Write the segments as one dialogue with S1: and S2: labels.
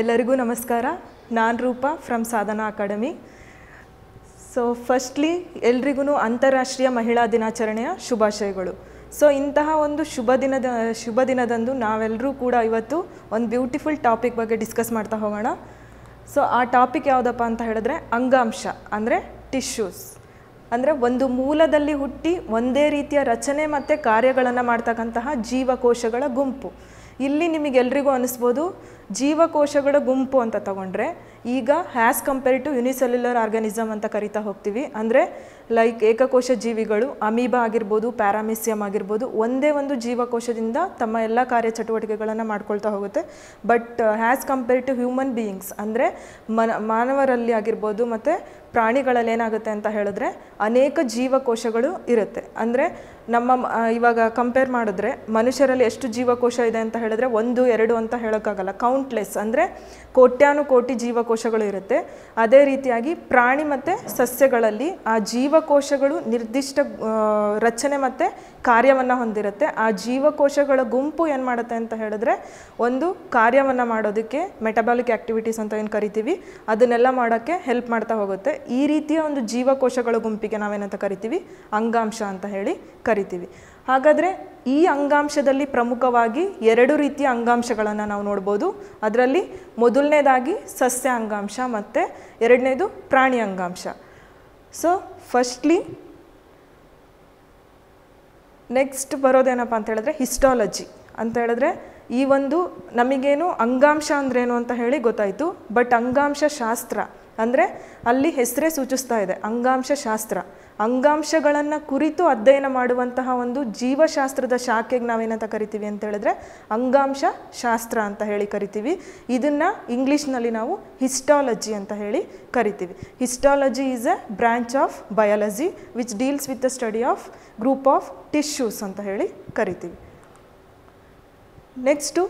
S1: ಎಲ್ಲರಿಗೂ ನಮಸ್ಕಾರ. ನಾನು Roopa from Sadhana academy. So firstly ಎಲ್ರಿಗೂ ಅಂತಾರಾಷ್ಟ್ರೀಯ ಮಹಿಳಾ ದಿನಾಚರಣೆಯ ಶುಭಾಶಯಗಳು. ಸೊ ಇಂತಹ ಒಂದು ಶುಭ ದಿನದ, ಶುಭ ದಿನದಂದು ನಾವೆಲ್ಲರೂ ಕೂಡ ಇವತ್ತು ಒಂದು ಬ್ಯೂಟಿಫುಲ್ ಟಾಪಿಕ್ ಬಗ್ಗೆ ಡಿಸ್ಕಸ್ ಮಾಡ್ತಾ ಹೋಗೋಣ. ಸೊ ಆ ಟಾಪಿಕ್ ಯಾವುದಪ್ಪ ಅಂತ ಹೇಳಿದ್ರೆ, ಅಂಗಾಂಶ, ಅಂದರೆ ಟಿಶ್ಯೂಸ್ ಅಂದರೆ ಒಂದು ಮೂಲದಲ್ಲಿ ಹುಟ್ಟಿ ಒಂದೇ ರೀತಿಯ ರಚನೆ ಮತ್ತು ಕಾರ್ಯಗಳನ್ನು ಮಾಡ್ತಕ್ಕಂತಹ ಜೀವಕೋಶಗಳ ಗುಂಪು. ಇಲ್ಲಿ ನಿಮಗೆಲ್ರಿಗೂ ಅನಿಸ್ಬೋದು ಜೀವಕೋಶಗಳ ಗುಂಪು ಅಂತ ತಗೊಂಡ್ರೆ ಈಗ has compare to unicellular organism ಅಂತ ಕರಿತಾ ಹೋಗ್ತೀವಿ. ಅಂದರೆ ಲೈಕ್ ಏಕಕೋಶ ಜೀವಿಗಳು, ಅಮೀಬಾ ಆಗಿರ್ಬೋದು, ಪ್ಯಾರಾಮಿಸಿಯಂ ಆಗಿರ್ಬೋದು, ಒಂದೇ ಒಂದು ಜೀವಕೋಶದಿಂದ ತಮ್ಮ ಎಲ್ಲ ಕಾರ್ಯಚಟುವಟಿಕೆಗಳನ್ನು ಮಾಡ್ಕೊಳ್ತಾ ಹೋಗುತ್ತೆ. But has compare to human beings, ಅಂದರೆ ಮನ, ಮಾನವರಲ್ಲಿ ಆಗಿರ್ಬೋದು ಮತ್ತು ಪ್ರಾಣಿಗಳಲ್ಲಿ ಏನಾಗುತ್ತೆ ಅಂತ ಹೇಳಿದ್ರೆ ಅನೇಕ ಜೀವಕೋಶಗಳು ಇರುತ್ತೆ. ಅಂದರೆ ನಮ್ಮ ಇವಾಗ ಕಂಪೇರ್ ಮಾಡಿದ್ರೆ ಮನುಷ್ಯರಲ್ಲಿ ಎಷ್ಟು ಜೀವಕೋಶ ಇದೆ ಅಂತ ಹೇಳಿದ್ರೆ ಒಂದು, ಎರಡು ಅಂತ ಹೇಳೋಕ್ಕಾಗಲ್ಲ. ಕೌಂಟ್ಲೆಸ್ ಅಂದರೆ ಕೋಟ್ಯಾನುಕೋಟಿ ಜೀವಕೋಶಗಳು ಇರುತ್ತೆ. ಅದೇ ರೀತಿಯಾಗಿ ಪ್ರಾಣಿ ಮತ್ತು ಸಸ್ಯಗಳಲ್ಲಿ ಆ ಜೀವಕೋಶಗಳು ನಿರ್ದಿಷ್ಟ ರಚನೆ ಮತ್ತು ಕಾರ್ಯವನ್ನು ಹೊಂದಿರುತ್ತೆ. ಆ ಜೀವಕೋಶಗಳ ಗುಂಪು ಏನು ಮಾಡುತ್ತೆ ಅಂತ ಹೇಳಿದ್ರೆ, ಒಂದು ಕಾರ್ಯವನ್ನು ಮಾಡೋದಕ್ಕೆ ಮೆಟಬಾಲಿಕ್ ಆ್ಯಕ್ಟಿವಿಟೀಸ್ ಅಂತ ಏನು ಕರಿತೀವಿ, ಅದನ್ನೆಲ್ಲ ಮಾಡೋಕ್ಕೆ ಹೆಲ್ಪ್ ಮಾಡ್ತಾ ಹೋಗುತ್ತೆ. ಈ ರೀತಿಯ ಒಂದು ಜೀವಕೋಶಗಳ ಗುಂಪಿಗೆ ನಾವೇನಂತ ಕರಿತೀವಿ, ಅಂಗಾಂಶ ಅಂತ ಹೇಳಿ ಕರಿತೀವಿ. ಹಾಗಾದರೆ ಈ ಅಂಗಾಂಶದಲ್ಲಿ ಪ್ರಮುಖವಾಗಿ ಎರಡು ರೀತಿಯ ಅಂಗಾಂಶಗಳನ್ನು ನಾವು ನೋಡ್ಬೋದು. ಅದರಲ್ಲಿ ಮೊದಲನೇದಾಗಿ ಸಸ್ಯ ಅಂಗಾಂಶ ಮತ್ತು ಎರಡನೇದು ಪ್ರಾಣಿ ಅಂಗಾಂಶ. ಸೊ ಫಸ್ಟ್ಲಿ ನೆಕ್ಸ್ಟ್ ಬರೋದೇನಪ್ಪ ಅಂತ ಹೇಳಿದ್ರೆ ಹಿಸ್ಟಾಲಜಿ ಅಂತ ಹೇಳಿದ್ರೆ ಈ ಒಂದು ನಮಗೇನು ಅಂಗಾಂಶ ಅಂದ್ರೇನು ಅಂತ ಹೇಳಿ ಗೊತ್ತಾಯಿತು ಬಟ್ ಅಂಗಾಂಶ ಶಾಸ್ತ್ರ ಅಂದರೆ ಅಲ್ಲಿ ಹೆಸರೇ ಸೂಚಿಸ್ತಾ ಇದೆ, ಅಂಗಾಂಶ ಶಾಸ್ತ್ರ. ಅಂಗಾಂಶಗಳನ್ನು ಕುರಿತು ಅಧ್ಯಯನ ಮಾಡುವಂತಹ ಒಂದು ಜೀವಶಾಸ್ತ್ರದ ಶಾಖೆಗೆ ನಾವೇನಂತ ಕರಿತೀವಿ ಅಂತ ಹೇಳಿದ್ರೆ ಅಂಗಾಂಶ ಶಾಸ್ತ್ರ ಅಂತ ಹೇಳಿ ಕರಿತೀವಿ. ಇದನ್ನು ಇಂಗ್ಲೀಷ್ನಲ್ಲಿ ನಾವು ಹಿಸ್ಟಾಲಜಿ ಅಂತ ಹೇಳಿ ಕರಿತೀವಿ. Histology is a branch of biology which deals with the study of group of tissues ಅಂತ ಹೇಳಿ ಕರಿತೀವಿ. ನೆಕ್ಸ್ಟು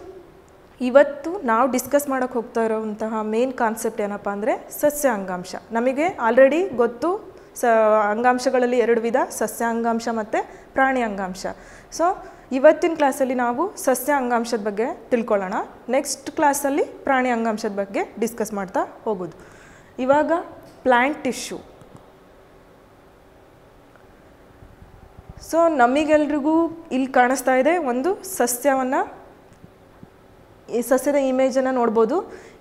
S1: ಇವತ್ತು ನಾವು ಡಿಸ್ಕಸ್ ಮಾಡೋಕ್ಕೆ ಹೋಗ್ತಾ ಇರೋವಂತಹ ಮೇನ್ ಕಾನ್ಸೆಪ್ಟ್ ಏನಪ್ಪ ಅಂದರೆ ಸಸ್ಯ ಅಂಗಾಂಶ ನಮಗೆ ಆಲ್ರೆಡಿ ಗೊತ್ತು, ಸ, ಅಂಗಾಂಶಗಳಲ್ಲಿ ಎರಡು ವಿಧ ಸಸ್ಯ ಅಂಗಾಂಶ ಮತ್ತು ಪ್ರಾಣಿ ಅಂಗಾಂಶ ಸೊ ಇವತ್ತಿನ ಕ್ಲಾಸಲ್ಲಿ ನಾವು ಸಸ್ಯ ಅಂಗಾಂಶದ ಬಗ್ಗೆ ತಿಳ್ಕೊಳ್ಳೋಣ. ನೆಕ್ಸ್ಟ್ ಕ್ಲಾಸಲ್ಲಿ ಪ್ರಾಣಿ ಅಂಗಾಂಶದ ಬಗ್ಗೆ ಡಿಸ್ಕಸ್ ಮಾಡ್ತಾ ಹೋಗೋದು. ಇವಾಗ ಪ್ಲ್ಯಾಂಟ್ ಟಿಶ್ಯೂ ಸೊ ನಮಗೆಲ್ರಿಗೂ ಇಲ್ಲಿ ಕಾಣಿಸ್ತಾ ಇದೆ ಒಂದು ಸಸ್ಯವನ್ನು ಈ ಸಸ್ಯದ ಇಮೇಜನ್ನು ನೋಡ್ಬೋದು.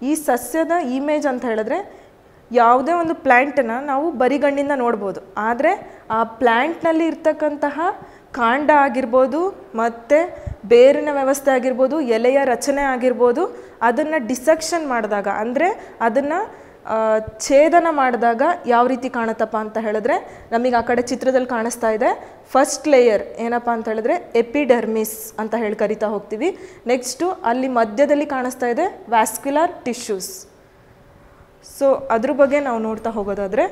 S1: ಈ ಸಸ್ಯದ ಇಮೇಜ್ ಅಂತ ಹೇಳಿದ್ರೆ ಯಾವುದೇ ಒಂದು ಪ್ಲ್ಯಾಂಟನ್ನು ನಾವು ಬರಿಗಣ್ಣಿಂದ ನೋಡ್ಬೋದು. ಆದರೆ ಆ ಪ್ಲ್ಯಾಂಟ್ನಲ್ಲಿ ಇರ್ತಕ್ಕಂತಹ ಕಾಂಡ ಆಗಿರ್ಬೋದು ಮತ್ತು ಬೇರಿನ ವ್ಯವಸ್ಥೆ ಆಗಿರ್ಬೋದು, ಎಲೆಯ ರಚನೆ ಆಗಿರ್ಬೋದು, ಅದನ್ನು ಡಿಸೆಕ್ಷನ್ ಮಾಡಿದಾಗ, ಅಂದರೆ ಅದನ್ನು ಛೇದನ ಮಾಡಿದಾಗ ಯಾವ ರೀತಿ ಕಾಣುತ್ತಪ್ಪ ಅಂತ ಹೇಳಿದ್ರೆ, ನಮಗೆ ಆ ಕಡೆ ಚಿತ್ರದಲ್ಲಿ ಕಾಣಿಸ್ತಾ ಇದೆ. ಫಸ್ಟ್ ಲೇಯರ್ ಏನಪ್ಪ ಅಂತ ಹೇಳಿದ್ರೆ ಎಪಿಡರ್ಮಿಸ್ ಅಂತ ಹೇಳಿ ಕರಿತಾ ಹೋಗ್ತೀವಿ. ನೆಕ್ಸ್ಟು ಅಲ್ಲಿ ಮಧ್ಯದಲ್ಲಿ ಕಾಣಿಸ್ತಾ ಇದೆ ವ್ಯಾಸ್ಕ್ಯುಲರ್ ಟಿಶ್ಯೂಸ್ ಸೊ ಅದ್ರ ಬಗ್ಗೆ ನಾವು ನೋಡ್ತಾ ಹೋಗೋದಾದರೆ,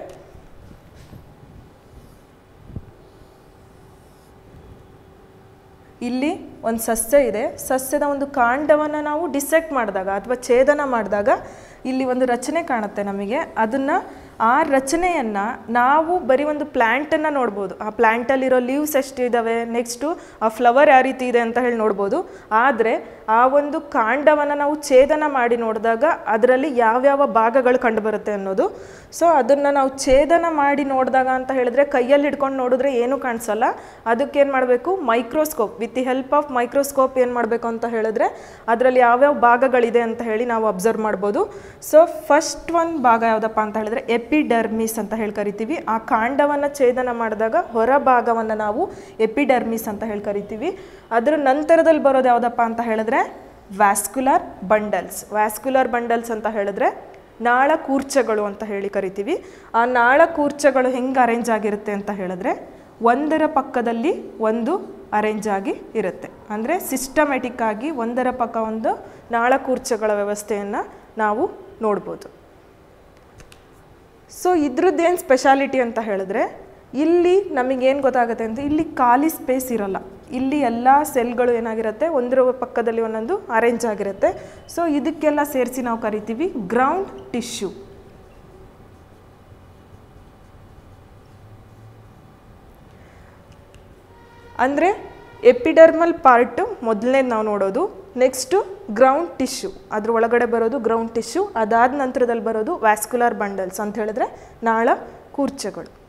S1: ಇಲ್ಲಿ ಒಂದು ಸಸ್ಯ ಇದೆ. ಸಸ್ಯದ ಒಂದು ಕಾಂಡವನ್ನು ನಾವು ಡಿಸೆಕ್ಟ್ ಮಾಡಿದಾಗ ಅಥವಾ ಛೇದನ ಮಾಡಿದಾಗ ಇಲ್ಲಿ ಒಂದು ರಚನೆ ಕಾಣುತ್ತೆ ನಮಗೆ. ಅದನ್ನು ಆ ರಚನೆಯನ್ನು ನಾವು ಬರೀ ಒಂದು ಪ್ಲ್ಯಾಂಟನ್ನು ನೋಡ್ಬೋದು. ಆ ಪ್ಲ್ಯಾಂಟಲ್ಲಿರೋ ಲೀವ್ಸ್ ಎಷ್ಟು ಇದ್ದಾವೆ ನೆಕ್ಸ್ಟು ಆ ಫ್ಲವರ್ ಯಾವ ರೀತಿ ಇದೆ ಅಂತ ಹೇಳಿ ನೋಡ್ಬೋದು. ಆದರೆ ಆ ಒಂದು ಕಾಂಡವನ್ನು ನಾವು ಛೇದನ ಮಾಡಿ ನೋಡಿದಾಗ ಅದರಲ್ಲಿ ಯಾವ್ಯಾವ ಭಾಗಗಳು ಕಂಡುಬರುತ್ತೆ ಅನ್ನೋದು. ಸೊ ಅದನ್ನು ನಾವು ಛೇದನ ಮಾಡಿ ನೋಡಿದಾಗ ಅಂತ ಹೇಳಿದ್ರೆ ಕೈಯಲ್ಲಿ ಹಿಡ್ಕೊಂಡು ನೋಡಿದ್ರೆ ಏನೂ ಕಾಣಿಸಲ್ಲ. ಅದಕ್ಕೆ ಏನು ಮಾಡಬೇಕು? Microscope with the help of microscope ಏನು ಮಾಡಬೇಕು ಅಂತ ಹೇಳಿದ್ರೆ ಅದರಲ್ಲಿ ಯಾವ್ಯಾವ ಭಾಗಗಳಿದೆ ಅಂತ ಹೇಳಿ ನಾವು ಅಬ್ಸರ್ವ್ ಮಾಡ್ಬೋದು. ಸೊ ಫಸ್ಟ್ ಒಂದು ಭಾಗ ಯಾವುದಪ್ಪ ಅಂತ ಹೇಳಿದ್ರೆ ಎಪಿಡರ್ಮಿಸ್ ಅಂತ ಹೇಳಿ ಕರಿತೀವಿ. ಆ ಕಾಂಡವನ್ನು ಛೇದನ ಮಾಡಿದಾಗ ಹೊರ ಭಾಗವನ್ನು ನಾವು ಎಪಿಡರ್ಮಿಸ್ ಅಂತ ಹೇಳಿ ಕರಿತೀವಿ. ಅದರ ನಂತರದಲ್ಲಿ ಬರೋದು ಯಾವುದಪ್ಪ ಅಂತ ಹೇಳಿದ್ರೆ ವ್ಯಾಸ್ಕ್ಯುಲರ್ ಬಂಡಲ್ಸ್. ವ್ಯಾಸ್ಕ್ಯುಲರ್ ಬಂಡಲ್ಸ್ ಅಂತ ಹೇಳಿದ್ರೆ ನಾಳ ಕೂರ್ಚಗಳು ಅಂತ ಹೇಳಿ ಕರಿತೀವಿ. ಆ ನಾಳ ಕೂರ್ಚಗಳು ಹೆಂಗೆ ಅರೇಂಜ್ ಆಗಿರುತ್ತೆ ಅಂತ ಹೇಳಿದ್ರೆ ಒಂದರ ಪಕ್ಕದಲ್ಲಿ ಒಂದು ಅರೇಂಜ್ ಆಗಿ ಇರುತ್ತೆ. ಅಂದರೆ ಸಿಸ್ಟಮೆಟಿಕ್ ಆಗಿ ಒಂದರ ಪಕ್ಕ ಒಂದು ನಾಳಕೂರ್ಚಗಳ ವ್ಯವಸ್ಥೆಯನ್ನು ನಾವು ನೋಡ್ಬೋದು. ಸೊ ಇದ್ರದ್ದೇನು ಸ್ಪೆಷಾಲಿಟಿ ಅಂತ ಹೇಳಿದ್ರೆ, ಇಲ್ಲಿ ನಮಗೇನು ಗೊತ್ತಾಗುತ್ತೆ ಅಂತ ಇಲ್ಲಿ ಖಾಲಿ ಸ್ಪೇಸ್ ಇರೋಲ್ಲ. ಇಲ್ಲಿ ಎಲ್ಲ ಸೆಲ್ಗಳು ಏನಾಗಿರುತ್ತೆ, ಒಂದರ ಪಕ್ಕದಲ್ಲಿ ಒಂದೊಂದು ಅರೇಂಜ್ ಆಗಿರುತ್ತೆ. ಸೊ ಇದಕ್ಕೆಲ್ಲ ಸೇರಿಸಿ ನಾವು ಕರಿತೀವಿ ಗ್ರೌಂಡ್ ಟಿಶ್ಯೂ ಅಂದರೆ ಎಪಿಡರ್ಮಲ್ ಪಾರ್ಟ್ ಮೊದಲನೇದು ನಾವು ನೋಡೋದು. ನೆಕ್ಸ್ಟು ಗ್ರೌಂಡ್ ಟಿಶ್ಯೂ ಅದ್ರ ಒಳಗಡೆ ಬರೋದು ಗ್ರೌಂಡ್ ಟಿಶ್ಯೂ ಅದಾದ ನಂತರದಲ್ಲಿ ಬರೋದು ವ್ಯಾಸ್ಕ್ಯುಲರ್ ಬಂಡಲ್ಸ್ ಅಂತ ಹೇಳಿದ್ರೆ ನಾಳ ಕೂರ್ಚೆಗಳು.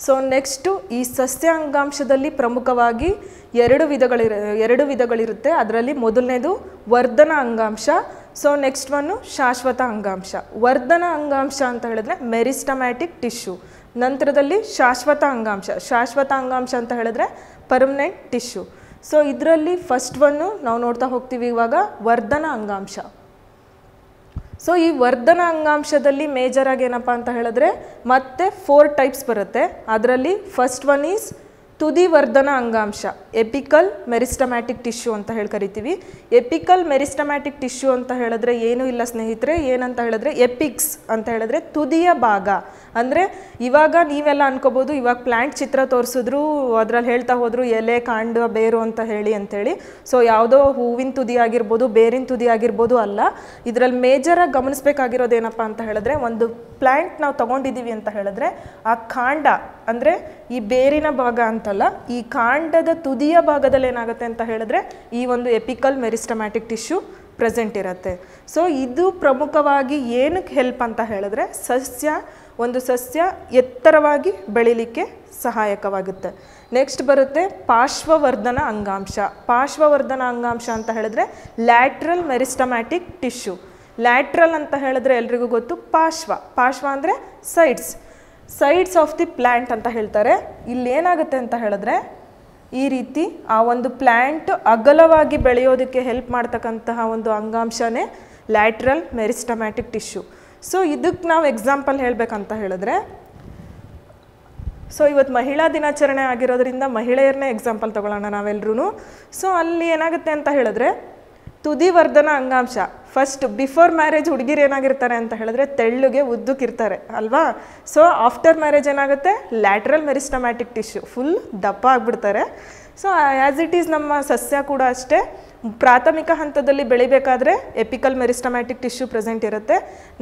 S1: ಸೊ ನೆಕ್ಸ್ಟು ಈ ಸಸ್ಯ ಅಂಗಾಂಶದಲ್ಲಿ ಪ್ರಮುಖವಾಗಿ ಎರಡು ವಿಧಗಳಿರ, ಎರಡು ವಿಧಗಳಿರುತ್ತೆ. ಅದರಲ್ಲಿ ಮೊದಲನೇದು ವರ್ಧನ ಅಂಗಾಂಶ. ಸೊ ನೆಕ್ಸ್ಟ್ ಒನ್ನು ಶಾಶ್ವತ ಅಂಗಾಂಶ. ವರ್ಧನ ಅಂಗಾಂಶ ಅಂತ ಹೇಳಿದ್ರೆ ಮೆರಿಸ್ಟಮ್ಯಾಟಿಕ್ ಟಿಶ್ಯೂ. ನಂತರದಲ್ಲಿ ಶಾಶ್ವತ ಅಂಗಾಂಶ. ಶಾಶ್ವತ ಅಂಗಾಂಶ ಅಂತ ಹೇಳಿದ್ರೆ ಪರ್ಮನೆಂಟ್ ಟಿಶ್ಯೂ ಸೊ ಇದರಲ್ಲಿ ಫಸ್ಟ್ ಒನ್ನು ನಾವು ನೋಡ್ತಾ ಹೋಗ್ತೀವಿ ಇವಾಗ ವರ್ಧನ ಅಂಗಾಂಶ. ಸೊ ಈ ವರ್ಧನ ಅಂಗಾಂಶದಲ್ಲಿ ಮೇಜರ್ ಆಗಿ ಏನಪ್ಪ ಅಂತ ಹೇಳಿದ್ರೆ ಮತ್ತೆ ಫೋರ್ ಟೈಪ್ಸ್ ಬರುತ್ತೆ. ಅದರಲ್ಲಿ ಫಸ್ಟ್ ಒನ್ ಈಸ್ ತುದಿ ವರ್ಧನ ಅಂಗಾಂಶ, ಎಪಿಕಲ್ ಮೆರಿಸ್ಟಮ್ಯಾಟಿಕ್ ಟಿಶ್ಯೂ ಅಂತ ಹೇಳಿ ಕರಿತೀವಿ. ಎಪಿಕಲ್ ಮೆರಿಸ್ಟಮ್ಯಾಟಿಕ್ ಟಿಶ್ಯೂ ಅಂತ ಹೇಳಿದ್ರೆ ಏನೂ ಇಲ್ಲ ಸ್ನೇಹಿತರೆ, ಏನಂತ ಹೇಳಿದ್ರೆ ಎಪಿಕ್ಸ್ ಅಂತ ಹೇಳಿದ್ರೆ ತುದಿಯ ಭಾಗ. ಅಂದರೆ ಇವಾಗ ನೀವೆಲ್ಲ ಅನ್ಕೋಬೋದು, ಇವಾಗ ಪ್ಲ್ಯಾಂಟ್ ಚಿತ್ರ ತೋರಿಸಿದ್ರು, ಅದರಲ್ಲಿ ಹೇಳ್ತಾ ಹೋದರು, ಎಲೆ, ಕಾಂಡ, ಬೇರು ಅಂತ ಹೇಳಿ ಅಂತೇಳಿ. ಸೊ ಯಾವುದೋ ಹೂವಿನ ತುದಿ ಆಗಿರ್ಬೋದು, ಬೇರಿನ ತುದಿ ಆಗಿರ್ಬೋದು ಅಲ್ಲ, ಇದರಲ್ಲಿ ಮೇಜರಾಗಿ ಗಮನಿಸಬೇಕಾಗಿರೋದು ಏನಪ್ಪ ಅಂತ ಹೇಳಿದ್ರೆ, ಒಂದು ಪ್ಲ್ಯಾಂಟ್ ನಾವು ತಗೊಂಡಿದ್ದೀವಿ ಅಂತ ಹೇಳಿದ್ರೆ, ಆ ಕಾಂಡ, ಅಂದರೆ ಈ ಬೇರಿನ ಭಾಗ ಈ ಕಾಂಡದ ತುದಿಯ ಭಾಗದಲ್ಲಿ ಏನಾಗುತ್ತೆ ಅಂತ ಹೇಳಿದ್ರೆ ಈ ಒಂದು ಎಪಿಕಲ್ ಮೆರಿಸ್ಟಮ್ಯಾಟಿಕ್ ಟಿಶ್ಯೂ ಪ್ರೆಸೆಂಟ್ ಇರುತ್ತೆ. ಸೊ ಇದು ಪ್ರಮುಖವಾಗಿ ಏನಕ್ಕೆ ಹೆಲ್ಪ್ ಅಂತ ಹೇಳಿದ್ರೆ ಸಸ್ಯ, ಒಂದು ಸಸ್ಯ ಎತ್ತರವಾಗಿ ಬೆಳಿಲಿಕ್ಕೆ ಸಹಾಯಕವಾಗುತ್ತೆ. ನೆಕ್ಸ್ಟ್ ಬರುತ್ತೆ ಪಾರ್ಶ್ವವರ್ಧನ ಅಂಗಾಂಶ. ಪಾರ್ಶ್ವವರ್ಧನ ಅಂಗಾಂಶ ಅಂತ ಹೇಳಿದ್ರೆ ಲ್ಯಾಟ್ರಲ್ ಮೆರಿಸ್ಟಮ್ಯಾಟಿಕ್ ಟಿಶ್ಯೂ. ಲ್ಯಾಟ್ರಲ್ ಅಂತ ಹೇಳಿದ್ರೆ ಎಲ್ರಿಗೂ ಗೊತ್ತು ಪಾರ್ಶ್ವ. ಪಾರ್ಶ್ವ ಅಂದರೆ sides sides of the plant ಅಂತ ಹೇಳ್ತಾರೆ. ಇಲ್ಲಿ ಏನಾಗುತ್ತೆ ಅಂತ ಹೇಳಿದ್ರೆ, ಈ ರೀತಿ ಆ ಒಂದು ಪ್ಲ್ಯಾಂಟ್ ಅಗಲವಾಗಿ ಬೆಳೆಯೋದಕ್ಕೆ ಹೆಲ್ಪ್ ಮಾಡ್ತಕ್ಕಂತಹ ಒಂದು ಅಂಗಾಂಶನೇ ಲ್ಯಾಟ್ರಲ್ ಮೆರಿಸ್ಟಮ್ಯಾಟಿಕ್ ಟಿಶ್ಯೂ ಸೊ ಇದಕ್ಕೆ ನಾವು ಎಕ್ಸಾಂಪಲ್ ಹೇಳಬೇಕಂತ ಹೇಳಿದ್ರೆ ಸೊ ಇವತ್ತು ಮಹಿಳಾ ದಿನಾಚರಣೆ ಆಗಿರೋದ್ರಿಂದ ಮಹಿಳೆಯರನ್ನೇ ಎಕ್ಸಾಂಪಲ್ ತೊಗೊಳ್ಳೋಣ ನಾವೆಲ್ಲರೂ ಸೊ ಅಲ್ಲಿ ಏನಾಗುತ್ತೆ ಅಂತ ಹೇಳಿದ್ರೆ ತುದಿವರ್ಧನ ಅಂಗಾಂಶ. ಫಸ್ಟ್ ಬಿಫೋರ್ ಮ್ಯಾರೇಜ್ ಹುಡುಗಿರು ಏನಾಗಿರ್ತಾರೆ ಅಂತ ಹೇಳಿದ್ರೆ ತೆಳ್ಳುಗೆ ಉದ್ದಕ್ಕಿರ್ತಾರೆ ಅಲ್ವಾ? ಸೊ ಆಫ್ಟರ್ ಮ್ಯಾರೇಜ್ ಏನಾಗುತ್ತೆ? ಲ್ಯಾಟ್ರಲ್ ಮೆರಿಸ್ಟಮ್ಯಾಟಿಕ್ ಟಿಶ್ಯೂ ಫುಲ್ ದಪ್ಪ ಆಗಿಬಿಡ್ತಾರೆ. ಸೊ ಆ್ಯಸ್ ಇಟ್ ಈಸ್ ನಮ್ಮ ಸಸ್ಯ ಕೂಡ ಅಷ್ಟೇ, ಪ್ರಾಥಮಿಕ ಹಂತದಲ್ಲಿ ಬೆಳಿಬೇಕಾದ್ರೆ ಎಪಿಕಲ್ ಮೆರಿಸ್ಟಮ್ಯಾಟಿಕ್ ಟಿಶ್ಯೂ ಪ್ರೆಸೆಂಟ್ ಇರುತ್ತೆ.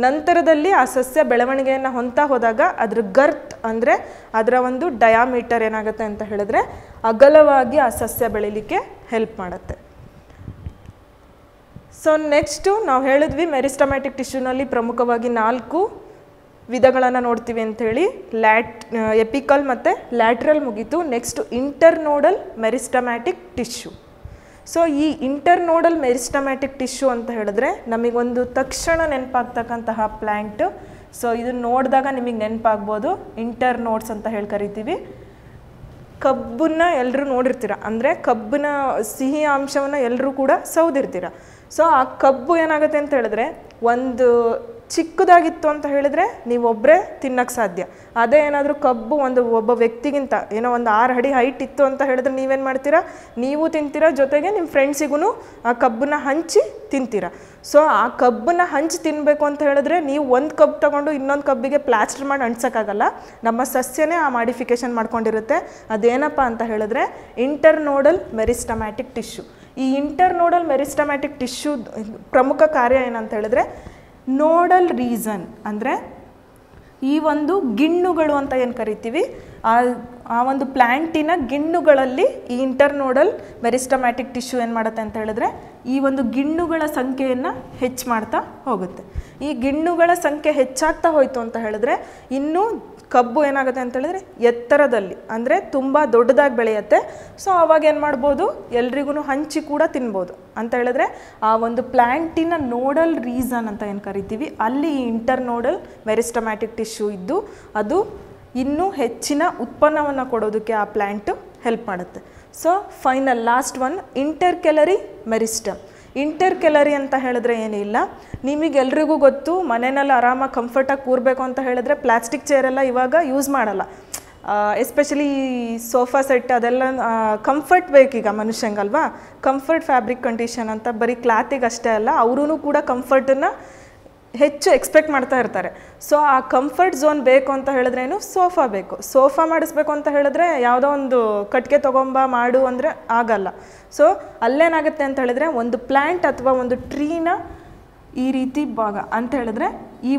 S1: ನಂತರದಲ್ಲಿ ಆ ಸಸ್ಯ ಬೆಳವಣಿಗೆಯನ್ನು ಹೊಂತಾ ಹೋದಾಗ ಅದ್ರ ಗರ್ತ್ ಅಂದರೆ ಅದರ ಒಂದು ಡಯಾಮೀಟರ್ ಏನಾಗುತ್ತೆ ಅಂತ ಹೇಳಿದ್ರೆ ಅಗಲವಾಗಿ ಆ ಸಸ್ಯ ಬೆಳಿಲಿಕ್ಕೆ ಹೆಲ್ಪ್ ಮಾಡುತ್ತೆ. ಸೊ ನೆಕ್ಸ್ಟು ನಾವು ಹೇಳಿದ್ವಿ ಮೆರಿಸ್ಟಮ್ಯಾಟಿಕ್ ಟಿಶ್ಯೂನಲ್ಲಿ ಪ್ರಮುಖವಾಗಿ ನಾಲ್ಕು ವಿಧಗಳನ್ನು ನೋಡ್ತೀವಿ ಅಂಥೇಳಿ. ಲ್ಯಾಟ್ ಎಪಿಕಲ್ ಮತ್ತು ಲ್ಯಾಟ್ರಲ್ ಮುಗೀತು. Next internodal meristematic tissue. So ಈ ಇಂಟರ್ನೋಡಲ್ ಮೆರಿಸ್ಟಮ್ಯಾಟಿಕ್ ಟಿಶ್ಯೂ ಅಂತ ಹೇಳಿದ್ರೆ ನಮಗೊಂದು ತಕ್ಷಣ ನೆನಪಾಗ್ತಕ್ಕಂತಹ ಪ್ಲ್ಯಾಂಟ್ ಸೊ ಇದನ್ನು ನೋಡಿದಾಗ ನಿಮಗೆ ನೆನಪಾಗ್ಬೋದು. ಇಂಟರ್ನೋಡ್ಸ್ ಅಂತ ಹೇಳಿ ಕರಿತೀವಿ. ಕಬ್ಬನ್ನ ಎಲ್ಲರೂ ನೋಡಿರ್ತೀರ? ಅಂದರೆ ಕಬ್ಬಿನ ಸಿಹಿ ಅಂಶವನ್ನು ಎಲ್ಲರೂ ಕೂಡ ಸೌದಿರ್ತೀರ. ಸೊ ಆ ಕಬ್ಬು ಏನಾಗುತ್ತೆ ಅಂತ ಹೇಳಿದ್ರೆ, ಒಂದು ಚಿಕ್ಕದಾಗಿತ್ತು ಅಂತ ಹೇಳಿದ್ರೆ ನೀವೊಬ್ಬರೇ ತಿನ್ನಕ್ಕೆ ಸಾಧ್ಯ. ಅದೇ ಏನಾದರೂ ಕಬ್ಬು ಒಂದು ಒಬ್ಬ ವ್ಯಕ್ತಿಗಿಂತ, ಏನೋ ಒಂದು ಆರು ಅಡಿ ಹೈಟ್ ಇತ್ತು ಅಂತ ಹೇಳಿದ್ರೆ ನೀವೇನು ಮಾಡ್ತೀರಾ? ನೀವು ತಿಂತೀರಾ, ಜೊತೆಗೆ ನಿಮ್ಮ ಫ್ರೆಂಡ್ಸಿಗೂ ಆ ಕಬ್ಬನ್ನ ಹಂಚಿ ತಿಂತೀರಾ. ಸೊ ಆ ಕಬ್ಬನ್ನ ಹಂಚಿ ತಿನ್ನಬೇಕು ಅಂತ ಹೇಳಿದ್ರೆ ನೀವು ಒಂದು ಕಬ್ಬು ತಗೊಂಡು ಇನ್ನೊಂದು ಕಬ್ಬಿಗೆ ಪ್ಲಾಸ್ಟರ್ ಮಾಡಿ ಅಂಟ್ಸೋಕ್ಕಾಗಲ್ಲ ನಮ್ಮ ಸಸ್ಯನೇ ಆ ಮಾಡಿಫಿಕೇಶನ್ ಮಾಡ್ಕೊಂಡಿರುತ್ತೆ. ಅದೇನಪ್ಪ ಅಂತ ಹೇಳಿದ್ರೆ ಇಂಟರ್ನೋಡಲ್ ಮೆರಿಸ್ಟಮ್ಯಾಟಿಕ್ ಟಿಶ್ಯೂ ಈ ಇಂಟರ್ ನೋಡಲ್ ಮೆರಿಸ್ಟಮ್ಯಾಟಿಕ್ ಟಿಶ್ಯೂ ಪ್ರಮುಖ ಕಾರ್ಯ ಏನಂತ ಹೇಳಿದ್ರೆ ನೋಡಲ್ ರೀಸನ್ ಅಂದರೆ ಈ ಒಂದು ಗಿಣ್ಣುಗಳು ಅಂತ ಏನು ಕರಿತೀವಿ? ಆ ಆ ಒಂದು ಪ್ಲ್ಯಾಂಟಿನ ಗಿಣ್ಣುಗಳಲ್ಲಿ ಈ ಇಂಟರ್ನೋಡಲ್ ಮೆರಿಸ್ಟಮ್ಯಾಟಿಕ್ ಟಿಶ್ಯೂ ಏನು ಮಾಡುತ್ತೆ ಅಂತ ಹೇಳಿದ್ರೆ ಈ ಒಂದು ಗಿಣ್ಣುಗಳ ಸಂಖ್ಯೆಯನ್ನು ಹೆಚ್ಚು ಮಾಡ್ತಾ ಹೋಗುತ್ತೆ. ಈ ಗಿಣ್ಣುಗಳ ಸಂಖ್ಯೆ ಹೆಚ್ಚಾಗ್ತಾ ಹೋಯಿತು ಅಂತ ಹೇಳಿದ್ರೆ ಇನ್ನೂ ಕಬ್ಬು ಏನಾಗುತ್ತೆ ಅಂತ ಹೇಳಿದ್ರೆ ಎತ್ತರದಲ್ಲಿ, ಅಂದರೆ ತುಂಬ ದೊಡ್ಡದಾಗಿ ಬೆಳೆಯುತ್ತೆ. ಸೊ ಅವಾಗ ಏನು ಮಾಡ್ಬೋದು? ಎಲ್ರಿಗೂ ಹಂಚಿ ಕೂಡ ತಿನ್ಬೋದು. ಅಂತ ಹೇಳಿದ್ರೆ ಆ ಒಂದು ಪ್ಲ್ಯಾಂಟಿನ ನೋಡಲ್ ರೀಸನ್ ಅಂತ ಏನು ಕರಿತೀವಿ? ಅಲ್ಲಿ ಈ ಇಂಟರ್ ನೋಡಲ್ ಮೆರಿಸ್ಟಮ್ಯಾಟಿಕ್ ಟಿಶ್ಯೂ ಇದ್ದು, ಅದು ಇನ್ನೂ ಹೆಚ್ಚಿನ ಉತ್ಪನ್ನವನ್ನು ಕೊಡೋದಕ್ಕೆ ಆ ಪ್ಲ್ಯಾಂಟು ಹೆಲ್ಪ್ ಮಾಡುತ್ತೆ. So final last one intercalary meristem. Intercalary ಅಂತ ಹೇಳಿದ್ರೆ ಏನಿಲ್ಲ. ನಿಮಗೆಲ್ರಿಗೂ ಗೊತ್ತು ಮನೆಯಲ್ಲಿ ಆರಾಮಾಗಿ ಕಂಫರ್ಟಾಗಿ ಕೂರಬೇಕು ಅಂತ ಹೇಳಿದ್ರೆ ಪ್ಲಾಸ್ಟಿಕ್ ಚೇರೆಲ್ಲ ಇವಾಗ ಯೂಸ್ ಮಾಡಲ್ಲ. ಎಸ್ಪೆಷಲಿ ಸೋಫಾ ಸೆಟ್ ಅದೆಲ್ಲ ಕಂಫರ್ಟ್ ಬೇಕೀಗ ಮನುಷ್ಯಂಗಲ್ವಾ? ಕಂಫರ್ಟ್ ಫ್ಯಾಬ್ರಿಕ್ ಕಂಡೀಷನ್ ಅಂತ ಬರೀ ಕ್ಲಾತಿಗೆ ಅಷ್ಟೇ ಅಲ್ಲ ಅವರೂ ಕೂಡ ಕಂಫರ್ಟನ್ನು ಹೆಚ್ಚು ಎಕ್ಸ್ಪೆಕ್ಟ್ ಮಾಡ್ತಾ ಇರ್ತಾರೆ. ಸೊ ಆ ಕಂಫರ್ಟ್ ಝೋನ್ ಬೇಕು ಅಂತ ಹೇಳಿದ್ರೇನು ಸೋಫಾ ಬೇಕು. ಸೋಫಾ ಮಾಡಿಸ್ಬೇಕು ಅಂತ ಹೇಳಿದ್ರೆ ಯಾವುದೋ ಒಂದು ಕಟ್ಟಿಗೆ ತೊಗೊಂಬ, ಮಾಡು ಅಂದರೆ ಆಗಲ್ಲ. ಸೊ ಅಲ್ಲೇನಾಗುತ್ತೆ ಅಂತ ಹೇಳಿದ್ರೆ ಒಂದು ಪ್ಲ್ಯಾಂಟ್ ಅಥವಾ ಒಂದು ಟ್ರೀನ ಈ ರೀತಿ ಭಾಗ ಅಂತ ಹೇಳಿದ್ರೆ ಈ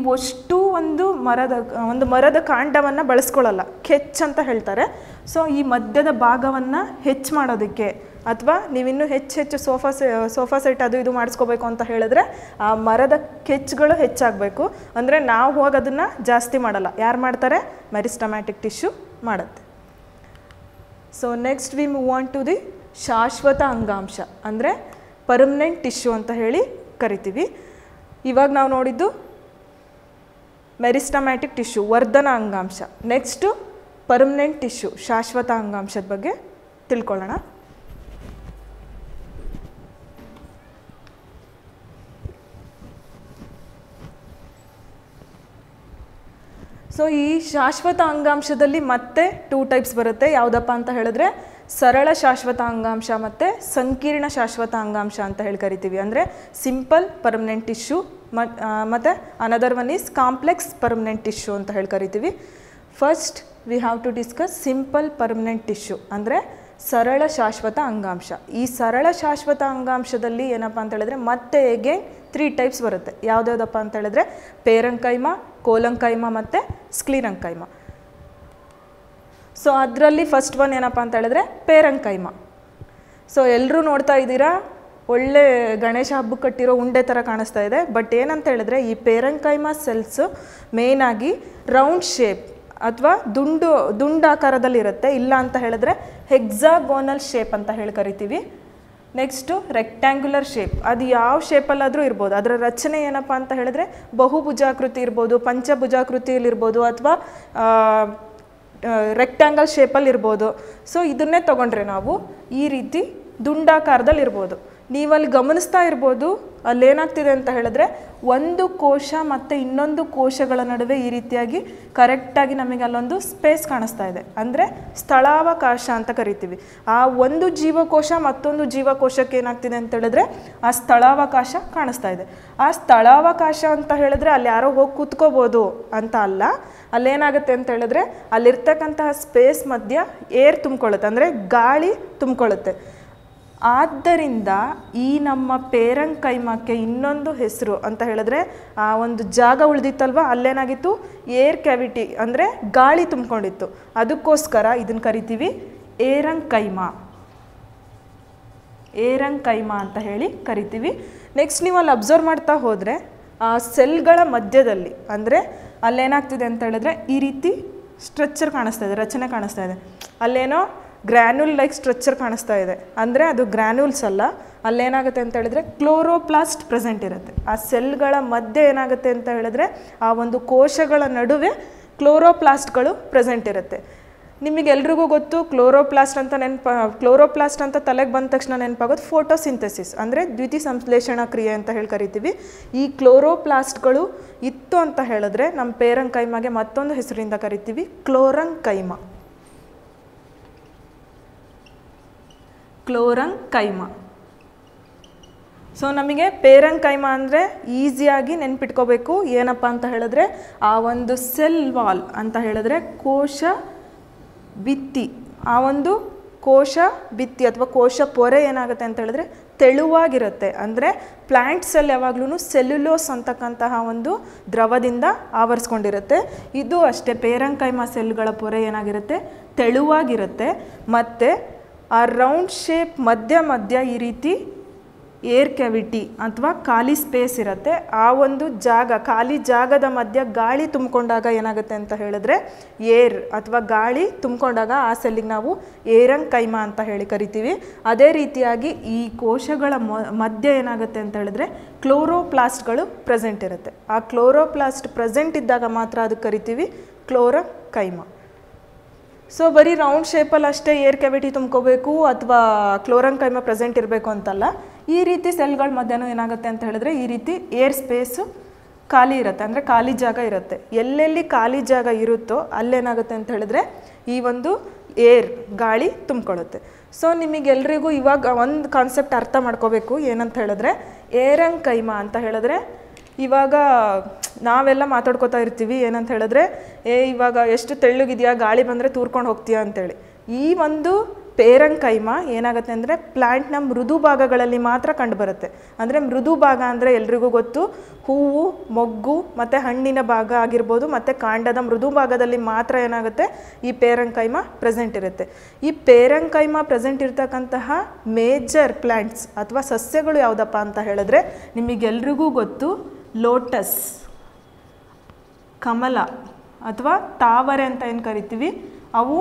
S1: ಒಂದು ಮರದ ಒಂದು ಮರದ ಕಾಂಡವನ್ನು ಬಳಸ್ಕೊಳ್ಳಲ್ಲ. ಕೆಚ್ ಅಂತ ಹೇಳ್ತಾರೆ. ಸೊ ಈ ಮಧ್ಯದ ಭಾಗವನ್ನು ಹೆಚ್ಚು ಮಾಡೋದಕ್ಕೆ ಅಥವಾ ನೀವಿನ್ನೂ ಹೆಚ್ಚು ಹೆಚ್ಚು ಸೋಫಾ ಸೆ, ಸೋಫಾ ಸೆಟ್ ಅದು ಇದು ಮಾಡಿಸ್ಕೋಬೇಕು ಅಂತ ಹೇಳಿದ್ರೆ, ಆ ಮರದ ಕೆಚ್ಚುಗಳು ಹೆಚ್ಚಾಗಬೇಕು. ಅಂದರೆ ನಾವು ಹೋಗಿ ಅದನ್ನು ಜಾಸ್ತಿ ಮಾಡಲ್ಲ. ಯಾರು ಮಾಡ್ತಾರೆ? ಮೆರಿಸ್ಟಮ್ಯಾಟಿಕ್ ಟಿಶ್ಯೂ ಮಾಡುತ್ತೆ. So next we move on to the ಶಾಶ್ವತ ಅಂಗಾಂಶ. ಅಂದರೆ ಪರ್ಮನೆಂಟ್ ಟಿಶ್ಯೂ ಅಂತ ಹೇಳಿ ಕರಿತೀವಿ. ಇವಾಗ ನಾವು ನೋಡಿದ್ದು ಮೆರಿಸ್ಟಮ್ಯಾಟಿಕ್ ಟಿಶ್ಯೂ, ವರ್ಧನ ಅಂಗಾಂಶ. ನೆಕ್ಸ್ಟು ಪರ್ಮನೆಂಟ್ ಟಿಶ್ಯೂ ಶಾಶ್ವತ ಅಂಗಾಂಶದ ಬಗ್ಗೆ ತಿಳ್ಕೊಳ್ಳೋಣ. ಸೊ ಈ ಶಾಶ್ವತ ಅಂಗಾಂಶದಲ್ಲಿ ಮತ್ತೆ ಟೂ ಟೈಪ್ಸ್ ಬರುತ್ತೆ. ಯಾವುದಪ್ಪ ಅಂತ ಹೇಳಿದ್ರೆ ಸರಳ ಶಾಶ್ವತ ಅಂಗಾಂಶ ಮತ್ತು ಸಂಕೀರ್ಣ ಶಾಶ್ವತ ಅಂಗಾಂಶ ಅಂತ ಹೇಳಿ ಕರಿತೀವಿ. ಅಂದರೆ ಸಿಂಪಲ್ ಪರ್ಮನೆಂಟ್ ಟಿಶ್ಯೂ ಮತ್ ಮತ್ತು another one is complex permanent tissue ಅಂತ ಹೇಳಿ ಕರಿತೀವಿ. First we have to discuss simple permanent tissue ಅಂದರೆ ಸರಳ ಶಾಶ್ವತ ಅಂಗಾಂಶ. ಈ ಸರಳ ಶಾಶ್ವತ ಅಂಗಾಂಶದಲ್ಲಿ ಏನಪ್ಪ ಅಂತ ಹೇಳಿದ್ರೆ ಮತ್ತೆ ಹೇಗೆ ತ್ರೀ ಟೈಪ್ಸ್ ಬರುತ್ತೆ. ಯಾವುದ್ಯಾವುದಪ್ಪ ಅಂತ ಹೇಳಿದ್ರೆ ಪೇರಂಕೈಮ ಕೋಲಂಕೈಮ ಮತ್ತು ಸ್ಕ್ಲೀರಂಕೈಮ. ಸೊ ಅದರಲ್ಲಿ ಫಸ್ಟ್ ಒನ್ ಏನಪ್ಪ ಅಂತ ಹೇಳಿದ್ರೆ ಪೇರಂಕೈಮ. ಸೊ ಎಲ್ಲರೂ ನೋಡ್ತಾ ಇದ್ದೀರಾ? ಒಳ್ಳೆ ಗಣೇಶ ಹಬ್ಬಕ್ಕೆ ಕಟ್ಟಿರೋ ಉಂಡೆ ಥರ ಕಾಣಿಸ್ತಾ ಇದೆ. ಬಟ್ ಏನಂತ ಹೇಳಿದ್ರೆ ಈ ಪೇರಂಕೈಮ ಸೆಲ್ಸು ಮೇಯ್ನಾಗಿ ರೌಂಡ್ ಶೇಪ್ ಅಥವಾ ದುಂಡು, ದುಂಡಾಕಾರದಲ್ಲಿರುತ್ತೆ. ಇಲ್ಲ ಅಂತ ಹೇಳಿದ್ರೆ ಹೆಕ್ಸಾಗೋನಲ್ ಶೇಪ್ ಅಂತ ಹೇಳಿ ಕರಿತೀವಿ. ನೆಕ್ಸ್ಟು ರೆಕ್ಟ್ಯಾಂಗ್ಯುಲರ್ ಶೇಪ್ ಅದು ಯಾವ ಶೇಪಲ್ಲಾದರೂ ಇರ್ಬೋದು. ಅದರ ರಚನೆ ಏನಪ್ಪ ಅಂತ ಹೇಳಿದ್ರೆ, ಬಹುಭುಜಾಕೃತಿ ಇರ್ಬೋದು ಪಂಚಭುಜಾಕೃತಿಯಲ್ಲಿರ್ಬೋದು ಅಥವಾ ರೆಕ್ಟ್ಯಾಂಗಲ್ ಶೇಪಲ್ಲಿ ಇರ್ಬೋದು. ಸೊ ಇದನ್ನೇ ತೊಗೊಂಡ್ರೆ ನಾವು ಈ ರೀತಿ ದುಂಡಾಕಾರದಲ್ಲಿ ಇರ್ಬೋದು ನೀವಲ್ಲಿ ಗಮನಿಸ್ತಾ ಇರ್ಬೋದು, ಅಲ್ಲೇನಾಗ್ತಿದೆ ಅಂತ ಹೇಳಿದ್ರೆ ಒಂದು ಕೋಶ ಮತ್ತು ಇನ್ನೊಂದು ಕೋಶಗಳ ನಡುವೆ ಈ ರೀತಿಯಾಗಿ ಕರೆಕ್ಟಾಗಿ ನಮಗೆ ಅಲ್ಲೊಂದು ಸ್ಪೇಸ್ ಕಾಣಿಸ್ತಾ ಇದೆ. ಅಂದರೆ ಸ್ಥಳಾವಕಾಶ ಅಂತ ಕರಿತೀವಿ. ಆ ಒಂದು ಜೀವಕೋಶ ಮತ್ತೊಂದು ಜೀವಕೋಶಕ್ಕೆ ಏನಾಗ್ತಿದೆ ಅಂತ ಹೇಳಿದ್ರೆ ಆ ಸ್ಥಳಾವಕಾಶ ಕಾಣಿಸ್ತಾ ಇದೆ. ಆ ಸ್ಥಳಾವಕಾಶ ಅಂತ ಹೇಳಿದ್ರೆ ಅಲ್ಲಿ ಯಾರೋ ಹೋಗಿ ಕೂತ್ಕೋಬೋದು ಅಂತ ಅಲ್ಲ. ಅಲ್ಲೇನಾಗುತ್ತೆ ಅಂತ ಹೇಳಿದ್ರೆ ಅಲ್ಲಿರ್ತಕ್ಕಂತಹ ಸ್ಪೇಸ್ ಮಧ್ಯ ಏರ್ ತುಂಬ್ಕೊಳ್ಳುತ್ತೆ. ಅಂದರೆ ಗಾಳಿ ತುಂಬ್ಕೊಳ್ಳುತ್ತೆ. ಆದ್ದರಿಂದ ಈ ನಮ್ಮ ಪೇರಂಕೈಮಕ್ಕೆ ಇನ್ನೊಂದು ಹೆಸರು ಅಂತ ಹೇಳಿದ್ರೆ, ಆ, ಒಂದು ಜಾಗ ಉಳಿದಿತ್ತಲ್ವ? ಅಲ್ಲೇನಾಗಿತ್ತು? ಏರ್ ಕ್ಯಾವಿಟಿ ಅಂದರೆ ಗಾಳಿ ತುಂಬಿಕೊಂಡಿತ್ತು. ಅದಕ್ಕೋಸ್ಕರ ಇದನ್ನು ಕರಿತೀವಿ ಏರಂಕೈಮ ಏರಂಕೈಮ ಅಂತ ಹೇಳಿ ಕರಿತೀವಿ. ನೆಕ್ಸ್ಟ್ ನೀವು ಅಲ್ಲಿ ಅಬ್ಸರ್ವ್ ಮಾಡ್ತಾ ಹೋದರೆ ಸೆಲ್ಗಳ ಮಧ್ಯದಲ್ಲಿ ಅಂದರೆ ಅಲ್ಲೇನಾಗ್ತಿದೆ ಅಂತ ಹೇಳಿದ್ರೆ ಈ ರೀತಿ ಸ್ಟ್ರಕ್ಚರ್ ಕಾಣಿಸ್ತಾ ಇದೆ, ರಚನೆ ಕಾಣಿಸ್ತಾ ಇದೆ. ಅಲ್ಲೇನೋ ಗ್ರ್ಯಾನ್ಯೂಲ್ ಲೈಕ್ ಸ್ಟ್ರಕ್ಚರ್ ಕಾಣಿಸ್ತಾ ಇದೆ. ಅಂದರೆ ಅದು ಗ್ರ್ಯಾನ್ಯೂಲ್ಸ್ ಅಲ್ಲ. ಅಲ್ಲೇನಾಗುತ್ತೆ ಅಂತ ಹೇಳಿದ್ರೆ ಕ್ಲೋರೋಪ್ಲಾಸ್ಟ್ ಪ್ರೆಸೆಂಟ್ ಇರುತ್ತೆ. ಆ ಸೆಲ್ಗಳ ಮಧ್ಯೆ ಏನಾಗುತ್ತೆ ಅಂತ ಹೇಳಿದ್ರೆ ಆ ಒಂದು ಕೋಶಗಳ ನಡುವೆ ಕ್ಲೋರೋಪ್ಲಾಸ್ಟ್ಗಳು ಪ್ರೆಸೆಂಟ್ ಇರುತ್ತೆ. ನಿಮಗೆಲ್ರಿಗೂ ಗೊತ್ತು, ಕ್ಲೋರೋಪ್ಲಾಸ್ಟ್ ಅಂತ ನೆನಪ, ಕ್ಲೋರೋಪ್ಲಾಸ್ಟ್ ಅಂತ ತಲೆಗೆ ಬಂದ ತಕ್ಷಣ ನೆನಪಾಗೋದು ಫೋಟೋಸಿಂಥೆಸಿಸ್. ಅಂದರೆ ದ್ವಿತಿ ಸಂಶ್ಲೇಷಣಾ ಕ್ರಿಯೆ ಅಂತ ಹೇಳಿ ಕರಿತೀವಿ. ಈ ಕ್ಲೋರೋಪ್ಲಾಸ್ಟ್ಗಳು ಇತ್ತು ಅಂತ ಹೇಳಿದ್ರೆ ನಮ್ಮ ಪೇರಂಕೈಮಾಗೆ ಮತ್ತೊಂದು ಹೆಸರಿಂದ ಕರಿತೀವಿ, ಕ್ಲೋರಂಕೈಮ. ಕ್ಲೋರಂಕೈಮ. ಸೊ ನಮಗೆ ಪೇರಂಕೈಮ ಅಂದರೆ ಈಸಿಯಾಗಿ ನೆನ್ಪಿಟ್ಕೋಬೇಕು. ಏನಪ್ಪ ಅಂತ ಹೇಳಿದ್ರೆ, ಆ ಒಂದು ಸೆಲ್ ವಾಲ್ ಅಂತ ಹೇಳಿದ್ರೆ ಕೋಶ ಬಿತ್ತಿ. ಆ ಒಂದು ಕೋಶ ಬಿತ್ತಿ ಅಥವಾ ಕೋಶ ಪೊರೆ ಏನಾಗುತ್ತೆ ಅಂತ ಹೇಳಿದ್ರೆ ತೆಳುವಾಗಿರುತ್ತೆ. ಅಂದರೆ ಪ್ಲ್ಯಾಂಟ್ಸಲ್ಲಿ ಸೆಲ್ ಯಾವಾಗ್ಲೂ ಸೆಲ್ಯುಲೋಸ್ ಅಂತಕ್ಕಂತಹ ಒಂದು ದ್ರವದಿಂದ ಆವರಿಸ್ಕೊಂಡಿರುತ್ತೆ. ಇದು ಅಷ್ಟೇ ಪೇರಂಕೈಮ ಸೆಲ್ಗಳ ಪೊರೆ ಏನಾಗಿರುತ್ತೆ? ತೆಳುವಾಗಿರುತ್ತೆ. ಮತ್ತು ಆ ರೌಂಡ್ ಶೇಪ್ ಮಧ್ಯ ಮಧ್ಯ ಈ ರೀತಿ ಏರ್ ಕ್ಯಾವಿಟಿ ಅಥವಾ ಖಾಲಿ ಸ್ಪೇಸ್ ಇರುತ್ತೆ. ಆ ಒಂದು ಜಾಗ, ಖಾಲಿ ಜಾಗದ ಮಧ್ಯ ಗಾಳಿ ತುಂಬಿಕೊಂಡಾಗ ಏನಾಗುತ್ತೆ ಅಂತ ಹೇಳಿದ್ರೆ ಏರ್ ಅಥವಾ ಗಾಳಿ ತುಂಬಿಕೊಂಡಾಗ ಆ ಸೆಲ್ಲಿಗೆ ನಾವು ಏರಂಗ್ ಏರಂಕೈಮ ಅಂತ ಹೇಳಿ ಕರಿತೀವಿ. ಅದೇ ರೀತಿಯಾಗಿ ಈ ಕೋಶಗಳ ಮಧ್ಯ ಏನಾಗುತ್ತೆ ಅಂತ ಹೇಳಿದ್ರೆ ಕ್ಲೋರೋಪ್ಲಾಸ್ಟ್ಗಳು ಪ್ರೆಸೆಂಟ್ ಇರುತ್ತೆ. ಆ ಕ್ಲೋರೋಪ್ಲಾಸ್ಟ್ ಪ್ರೆಸೆಂಟ್ ಇದ್ದಾಗ ಮಾತ್ರ ಅದಕ್ಕೆ ಕರಿತೀವಿ ಕ್ಲೋರಕೈಮ ಸೊ ಬರೀ ರೌಂಡ್ ಶೇಪಲ್ಲಿ ಅಷ್ಟೇ ಏರ್ ಕ್ಯಾವಿಟಿ ತುಂಬ್ಕೋಬೇಕು ಅಥವಾ ಕ್ಲೋರಂಕೈಮ ಪ್ರೆಸೆಂಟ್ ಇರಬೇಕು ಅಂತಲ್ಲ, ಈ ರೀತಿ ಸೆಲ್ಗಳ ಮಧ್ಯಾಹ್ನ ಏನಾಗುತ್ತೆ ಅಂತ ಹೇಳಿದ್ರೆ, ಈ ರೀತಿ ಏರ್ ಸ್ಪೇಸು ಖಾಲಿ ಇರುತ್ತೆ. ಅಂದರೆ ಖಾಲಿ ಜಾಗ ಇರುತ್ತೆ. ಎಲ್ಲೆಲ್ಲಿ ಖಾಲಿ ಜಾಗ ಇರುತ್ತೋ ಅಲ್ಲೇನಾಗುತ್ತೆ ಅಂತ ಹೇಳಿದ್ರೆ, ಈ ಒಂದು ಏರ್ ಗಾಳಿ ತುಂಬಿಕೊಳ್ಳುತ್ತೆ. ಸೊ ನಿಮಗೆಲ್ರಿಗೂ ಇವಾಗ ಒಂದು ಕಾನ್ಸೆಪ್ಟ್ ಅರ್ಥ ಮಾಡ್ಕೋಬೇಕು. ಏನಂತ ಹೇಳಿದ್ರೆ ಏರಂಗ್ ಕೈಮ ಅಂತ ಹೇಳಿದ್ರೆ ಇವಾಗ ನಾವೆಲ್ಲ ಮಾತಾಡ್ಕೋತಾ ಇರ್ತೀವಿ, ಏನಂತ ಹೇಳಿದ್ರೆ, ಏ, ಇವಾಗ ಎಷ್ಟು ತೆಳ್ಳಗಿದೆಯಾ, ಗಾಳಿ ಬಂದರೆ ತೂರ್ಕೊಂಡು ಹೋಗ್ತೀಯಾ? ಅಂತೇಳಿ. ಈ ಒಂದು ಪೇರಂಕೈಮ ಏನಾಗುತ್ತೆ ಅಂದರೆ ಪ್ಲ್ಯಾಂಟ್ನ ಮೃದು ಭಾಗಗಳಲ್ಲಿ ಮಾತ್ರ ಕಂಡುಬರುತ್ತೆ. ಅಂದರೆ ಮೃದು ಭಾಗ ಅಂದರೆ ಎಲ್ರಿಗೂ ಗೊತ್ತು. ಹೂವು, ಮೊಗ್ಗು ಮತ್ತು ಹಣ್ಣಿನ ಭಾಗ ಆಗಿರ್ಬೋದು, ಮತ್ತು ಕಾಂಡದ ಮೃದು ಭಾಗದಲ್ಲಿ ಮಾತ್ರ ಏನಾಗುತ್ತೆ, ಈ ಪೇರಂಕೈಮ ಪ್ರೆಸೆಂಟ್ ಇರುತ್ತೆ. ಈ ಪೇರಂಕೈಮ ಪ್ರೆಸೆಂಟ್ ಇರ್ತಕ್ಕಂತಹ ಮೇಜರ್ ಪ್ಲ್ಯಾಂಟ್ಸ್ ಅಥವಾ ಸಸ್ಯಗಳು ಯಾವುದಪ್ಪ ಅಂತ ಹೇಳಿದ್ರೆ, ನಿಮಗೆಲ್ರಿಗೂ ಗೊತ್ತು. ಲೋಟಸ್, ಕಮಲ ಅಥವಾ ತಾವರೆ ಅಂತ ಏನು ಕರಿತೀವಿ, ಅವು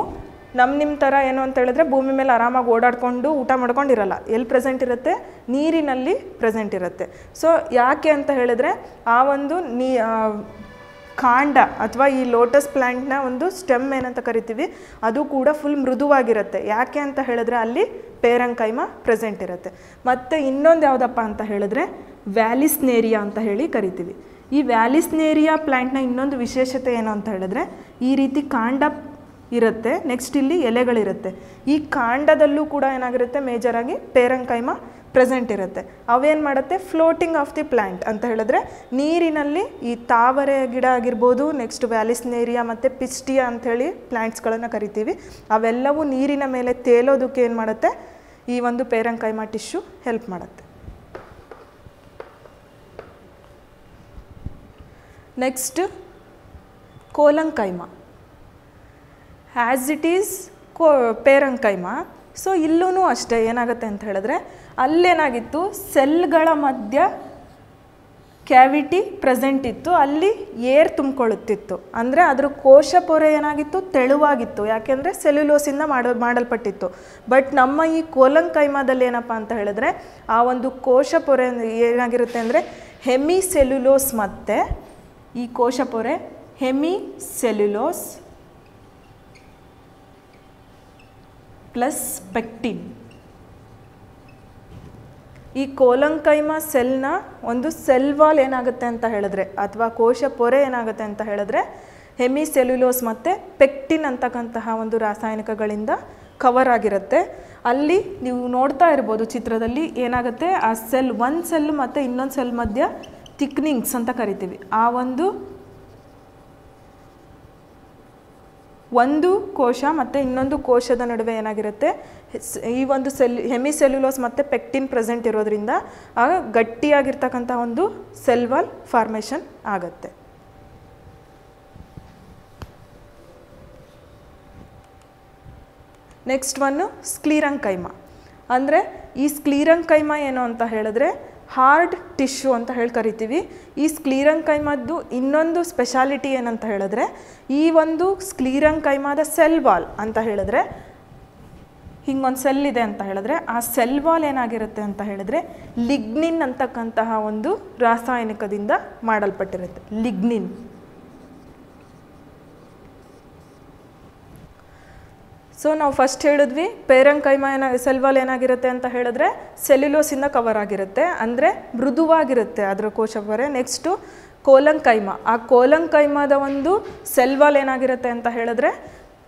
S1: ನಮ್ಮ ನಿಮ್ಮ ಥರ ಏನು ಅಂತ ಹೇಳಿದ್ರೆ ಭೂಮಿ ಮೇಲೆ ಆರಾಮಾಗಿ ಓಡಾಡಿಕೊಂಡು ಊಟ ಮಾಡ್ಕೊಂಡಿರಲ್ಲ. ಎಲ್ಲಿ ಪ್ರೆಸೆಂಟ್ ಇರುತ್ತೆ? ನೀರಿನಲ್ಲಿ ಪ್ರೆಸೆಂಟ್ ಇರುತ್ತೆ. ಸೊ ಯಾಕೆ ಅಂತ ಹೇಳಿದ್ರೆ ಆ ಒಂದು ನೀ ಕಾಂಡ ಅಥವಾ ಈ ಲೋಟಸ್ ಪ್ಲ್ಯಾಂಟ್ನ ಒಂದು ಸ್ಟೆಮ್ ಏನಂತ ಕರಿತೀವಿ, ಅದು ಕೂಡ ಫುಲ್ ಮೃದುವಾಗಿರುತ್ತೆ. ಯಾಕೆ ಅಂತ ಹೇಳಿದ್ರೆ ಅಲ್ಲಿ ಪೇರಂಕೈಮ ಪ್ರೆಸೆಂಟ್ ಇರುತ್ತೆ. ಮತ್ತು ಇನ್ನೊಂದು ಯಾವುದಪ್ಪ ಅಂತ ಹೇಳಿದ್ರೆ ವ್ಯಾಲಿಸ್ನೇರಿಯಾ ಅಂತ ಹೇಳಿ ಕರಿತೀವಿ. ಈ ವ್ಯಾಲಿಸ್ನೇರಿಯಾ ಪ್ಲ್ಯಾಂಟ್ನ ಇನ್ನೊಂದು ವಿಶೇಷತೆ ಏನು ಅಂತ ಹೇಳಿದ್ರೆ, ಈ ರೀತಿ ಕಾಂಡ ಇರುತ್ತೆ, ನೆಕ್ಸ್ಟ್ ಇಲ್ಲಿ ಎಲೆಗಳಿರುತ್ತೆ. ಈ ಕಾಂಡದಲ್ಲೂ ಕೂಡ ಏನಾಗಿರುತ್ತೆ ಮೇಜರಾಗಿ ಪೇರಂಕೈಮ ಪ್ರೆಸೆಂಟ್ ಇರುತ್ತೆ. ಅವೇನು ಮಾಡುತ್ತೆ? ಫ್ಲೋಟಿಂಗ್ ಆಫ್ ದಿ ಪ್ಲ್ಯಾಂಟ್ ಅಂತ ಹೇಳಿದ್ರೆ, ನೀರಿನಲ್ಲಿ ಈ ತಾವರೆ ಗಿಡ ಆಗಿರ್ಬೋದು ನೆಕ್ಸ್ಟ್ ವ್ಯಾಲಿಸ್ನೇರಿಯಾ ಮತ್ತು ಪಿಸ್ಟಿಯಾ ಅಂಥೇಳಿ ಪ್ಲ್ಯಾಂಟ್ಸ್ಗಳನ್ನು ಕರಿತೀವಿ. ಅವೆಲ್ಲವೂ ನೀರಿನ ಮೇಲೆ ತೇಲೋದಕ್ಕೆ ಏನು ಮಾಡುತ್ತೆ? ಈ ಒಂದು ಪೇರಂಕೈಮ ಟಿಶ್ಯೂ ಹೆಲ್ಪ್ ಮಾಡುತ್ತೆ. Next collenchyma. As it is co, parenchyma. So ಇಲ್ಲೂ ಅಷ್ಟೇ ಏನಾಗುತ್ತೆ ಅಂತ ಹೇಳಿದ್ರೆ, ಅಲ್ಲೇನಾಗಿತ್ತು? ಸೆಲ್ಗಳ ಮಧ್ಯ ಕ್ಯಾವಿಟಿ ಪ್ರೆಸೆಂಟ್ ಇತ್ತು. ಅಲ್ಲಿ ಏರ್ ತುಂಬಿಕೊಳ್ಳುತ್ತಿತ್ತು. ಅಂದರೆ ಅದರ ಕೋಶ ಪೊರೆ ಏನಾಗಿತ್ತು? ತೆಳುವಾಗಿತ್ತು. ಯಾಕೆಂದರೆ ಸೆಲ್ಯುಲೋಸಿಂದ ಮಾಡೋ, ಮಾಡಲ್ಪಟ್ಟಿತ್ತು. ಬಟ್ ನಮ್ಮ ಈ ಕೋಲಂಕೈಮಾದಲ್ಲಿ ಏನಪ್ಪ ಅಂತ ಹೇಳಿದ್ರೆ, ಆ ಒಂದು ಕೋಶ ಪೊರೆ ಏನಾಗಿರುತ್ತೆ ಅಂದರೆ ಹೆಮಿ ಸೆಲ್ಯುಲೋಸ್ ಮತ್ತು ಈ ಕೋಶ ಪೊರೆ ಹೆಮಿ ಸೆಲ್ಯುಲೋಸ್ ಪ್ಲಸ್ ಪೆಕ್ಟಿನ್. ಈ ಕೋಲಂಕೈಮ ಸೆಲ್ನ ಒಂದು ಸೆಲ್ ವಾಲ್ ಏನಾಗುತ್ತೆ ಅಂತ ಹೇಳಿದ್ರೆ, ಅಥವಾ ಕೋಶ ಪೊರೆ ಏನಾಗುತ್ತೆ ಅಂತ ಹೇಳಿದ್ರೆ ಹೆಮಿ ಸೆಲ್ಯುಲೋಸ್ ಮತ್ತು ಪೆಕ್ಟಿನ್ ಅಂತಕ್ಕಂತಹ ಒಂದು ರಾಸಾಯನಿಕಗಳಿಂದ ಕವರ್ ಆಗಿರುತ್ತೆ. ಅಲ್ಲಿ ನೀವು ನೋಡ್ತಾ ಇರ್ಬೋದು ಚಿತ್ರದಲ್ಲಿ ಏನಾಗುತ್ತೆ, ಆ ಸೆಲ್, ಒಂದು ಸೆಲ್ ಮತ್ತು ಇನ್ನೊಂದು ಸೆಲ್ ಮಧ್ಯ ಥಿಕ್ನಿಂಗ್ಸ್ ಅಂತ ಕರಿತೀವಿ. ಆ ಒಂದು ಒಂದು ಕೋಶ ಮತ್ತು ಇನ್ನೊಂದು ಕೋಶದ ನಡುವೆ ಏನಾಗಿರುತ್ತೆ? ಈ ಒಂದು ಸೆಲ್ ಹೆಮಿ ಸೆಲ್ಯುಲೋಸ್ ಮತ್ತು ಪೆಕ್ಟಿನ್ ಪ್ರೆಸೆಂಟ್ ಇರೋದ್ರಿಂದ ಆ ಗಟ್ಟಿಯಾಗಿರ್ತಕ್ಕಂಥ ಒಂದು ಸೆಲ್ವಾಲ್ ಫಾರ್ಮೇಷನ್ ಆಗುತ್ತೆ. Next one sclerenchyma. ಅಂದರೆ ಈ ಸ್ಕ್ಲೀರಂಕೈಮ ಏನು ಅಂತ ಹೇಳಿದ್ರೆ ಹಾರ್ಡ್ ಟಿಶ್ಯೂ ಅಂತ ಹೇಳಿ ಕರಿತೀವಿ. ಈ ಸ್ಕ್ಲೀರಂಕೈಮದ್ದು ಇನ್ನೊಂದು ಸ್ಪೆಷಾಲಿಟಿ ಏನಂತ ಹೇಳಿದ್ರೆ, ಈ ಒಂದು ಸ್ಕ್ಲೀರಂಕೈಮಾದ ಸೆಲ್ ವಾಲ್ ಅಂತ ಹೇಳಿದ್ರೆ, ಹಿಂಗೊಂದು ಸೆಲ್ ಇದೆ ಅಂತ ಹೇಳಿದ್ರೆ, ಆ ಸೆಲ್ ವಾಲ್ ಏನಾಗಿರುತ್ತೆ ಅಂತ ಹೇಳಿದ್ರೆ, ಲಿಗ್ನಿನ್ ಅಂತಕ್ಕಂತಹ ಒಂದು ರಾಸಾಯನಿಕದಿಂದ ಮಾಡಲ್ಪಟ್ಟಿರುತ್ತೆ. ಲಿಗ್ನಿನ್. ಸೊ ನಾವು ಫಸ್ಟ್ ಹೇಳಿದ್ವಿ ಪೇರಂಕೈಮ ಏನ ಸೆಲ್ವಾಲ್ ಏನಾಗಿರುತ್ತೆ ಅಂತ ಹೇಳಿದ್ರೆ ಸೆಲ್ಯುಲೋಸಿಂದ ಕವರ್ ಆಗಿರುತ್ತೆ, ಅಂದರೆ ಮೃದುವಾಗಿರುತ್ತೆ ಅದರ ಕೋಶಪೊರೆ ನೆಕ್ಸ್ಟು ಕೋಲಂಕೈಮ. ಆ ಕೋಲಂಕೈಮದ ಒಂದು ಸೆಲ್ವಾಲ್ ಏನಾಗಿರುತ್ತೆ ಅಂತ ಹೇಳಿದ್ರೆ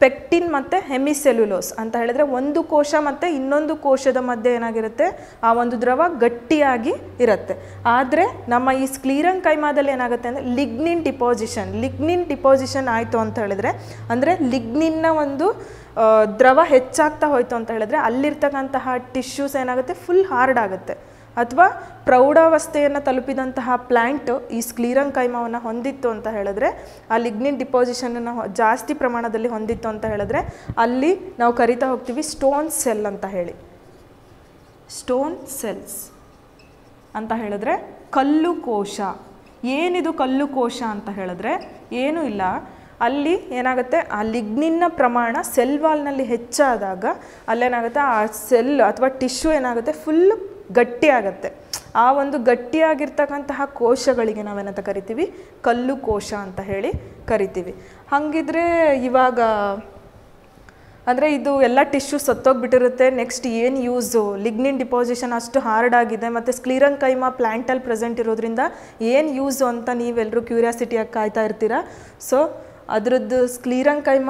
S1: ಪೆಕ್ಟಿನ್ ಮತ್ತು ಹೆಮಿಸೆಲ್ಯುಲೋಸ್ ಅಂತ ಹೇಳಿದ್ರೆ, ಒಂದು ಕೋಶ ಮತ್ತು ಇನ್ನೊಂದು ಕೋಶದ ಮಧ್ಯೆ ಏನಾಗಿರುತ್ತೆ, ಆ ಒಂದು ದ್ರವ ಗಟ್ಟಿಯಾಗಿ ಇರುತ್ತೆ. ಆದರೆ, ನಮ್ಮ ಈ ಸ್ಕ್ಲೀರಂಕೈಮಾದಲ್ಲಿ ಏನಾಗುತ್ತೆ ಅಂದರೆ ಲಿಗ್ನಿನ್ ಡಿಪಾಸಿಷನ್ ಲಿಗ್ನಿನ್ ಡಿಪಾಸಿಷನ್ ಆಯಿತು ಅಂತ ಹೇಳಿದ್ರೆ, ಅಂದರೆ ಲಿಗ್ನಿನ್ನ ಒಂದು ದ್ರವ ಹೆಚ್ಚಾಗ್ತಾ ಹೋಯಿತು ಅಂತ ಹೇಳಿದ್ರೆ ಅಲ್ಲಿರ್ತಕ್ಕಂತಹ ಟಿಶ್ಯೂಸ್ ಏನಾಗುತ್ತೆ? ಫುಲ್ ಹಾರ್ಡ್ ಆಗುತ್ತೆ. ಅಥವಾ ಪ್ರೌಢಾವಸ್ಥೆಯನ್ನು ತಲುಪಿದಂತಹ ಪ್ಲ್ಯಾಂಟ್ ಈ ಸ್ಕ್ಲೀರಂಕೈಮವನ್ನು ಹೊಂದಿತ್ತು ಅಂತ ಹೇಳಿದ್ರೆ, ಆ ಲಿಗ್ನಿನ್ ಡಿಪಾಸಿಷನನ್ನು ಜಾಸ್ತಿ ಪ್ರಮಾಣದಲ್ಲಿ ಹೊಂದಿತ್ತು ಅಂತ ಹೇಳಿದ್ರೆ, ಅಲ್ಲಿ ನಾವು ಕರಿತಾ ಹೋಗ್ತೀವಿ ಸ್ಟೋನ್ ಸೆಲ್ ಅಂತ ಹೇಳಿ. ಸ್ಟೋನ್ ಸೆಲ್ಸ್ ಅಂತ ಹೇಳಿದ್ರೆ ಕಲ್ಲು ಕೋಶ ಏನಿದು ಕಲ್ಲು ಕೋಶ ಅಂತ ಹೇಳಿದ್ರೆ, ಏನೂ ಇಲ್ಲ. ಅಲ್ಲಿ ಏನಾಗುತ್ತೆ? ಆ ಲಿಗ್ನಿನ್ನ ಪ್ರಮಾಣ ಸೆಲ್ ವಾಲ್ನಲ್ಲಿ ಹೆಚ್ಚಾದಾಗ ಅಲ್ಲೇನಾಗುತ್ತೆ? ಆ ಸೆಲ್ ಅಥವಾ ಟಿಶ್ಯೂ ಏನಾಗುತ್ತೆ? ಫುಲ್ ಗಟ್ಟಿಯಾಗತ್ತೆ. ಆ ಒಂದು ಗಟ್ಟಿಯಾಗಿರ್ತಕ್ಕಂತಹ ಕೋಶಗಳಿಗೆ ನಾವೇನಂತ ಕರಿತೀವಿ? ಕಲ್ಲು ಕೋಶ ಅಂತ ಹೇಳಿ ಕರಿತೀವಿ. ಹಾಗಿದ್ರೆ ಇವಾಗ ಅಂದರೆ ಇದು ಎಲ್ಲ ಟಿಶ್ಯೂ ಸತ್ತೋಗ್ಬಿಟ್ಟಿರುತ್ತೆ. ನೆಕ್ಸ್ಟ್ ಏನು ಯೂಸು ಲಿಗ್ನಿನ್ ಡಿಪಾಸಿಷನ್ ಅಷ್ಟು ಹಾರ್ಡ್ ಆಗಿದೆ. ಮತ್ತು ಸ್ಕ್ಲೀರಂಕೈಮ ಪ್ಲ್ಯಾಂಟಲ್ಲಿ ಪ್ರೆಸೆಂಟ್ ಇರೋದ್ರಿಂದ ಏನು ಯೂಸು ಅಂತ ನೀವೆಲ್ಲರೂ ಕ್ಯೂರಿಯಾಸಿಟಿಯಾಗಿ ಕಾಯ್ತಾ ಇರ್ತೀರಾ? ಸೊ ಅದರದ್ದು ಸ್ಕ್ಲೀರಂಕೈಮ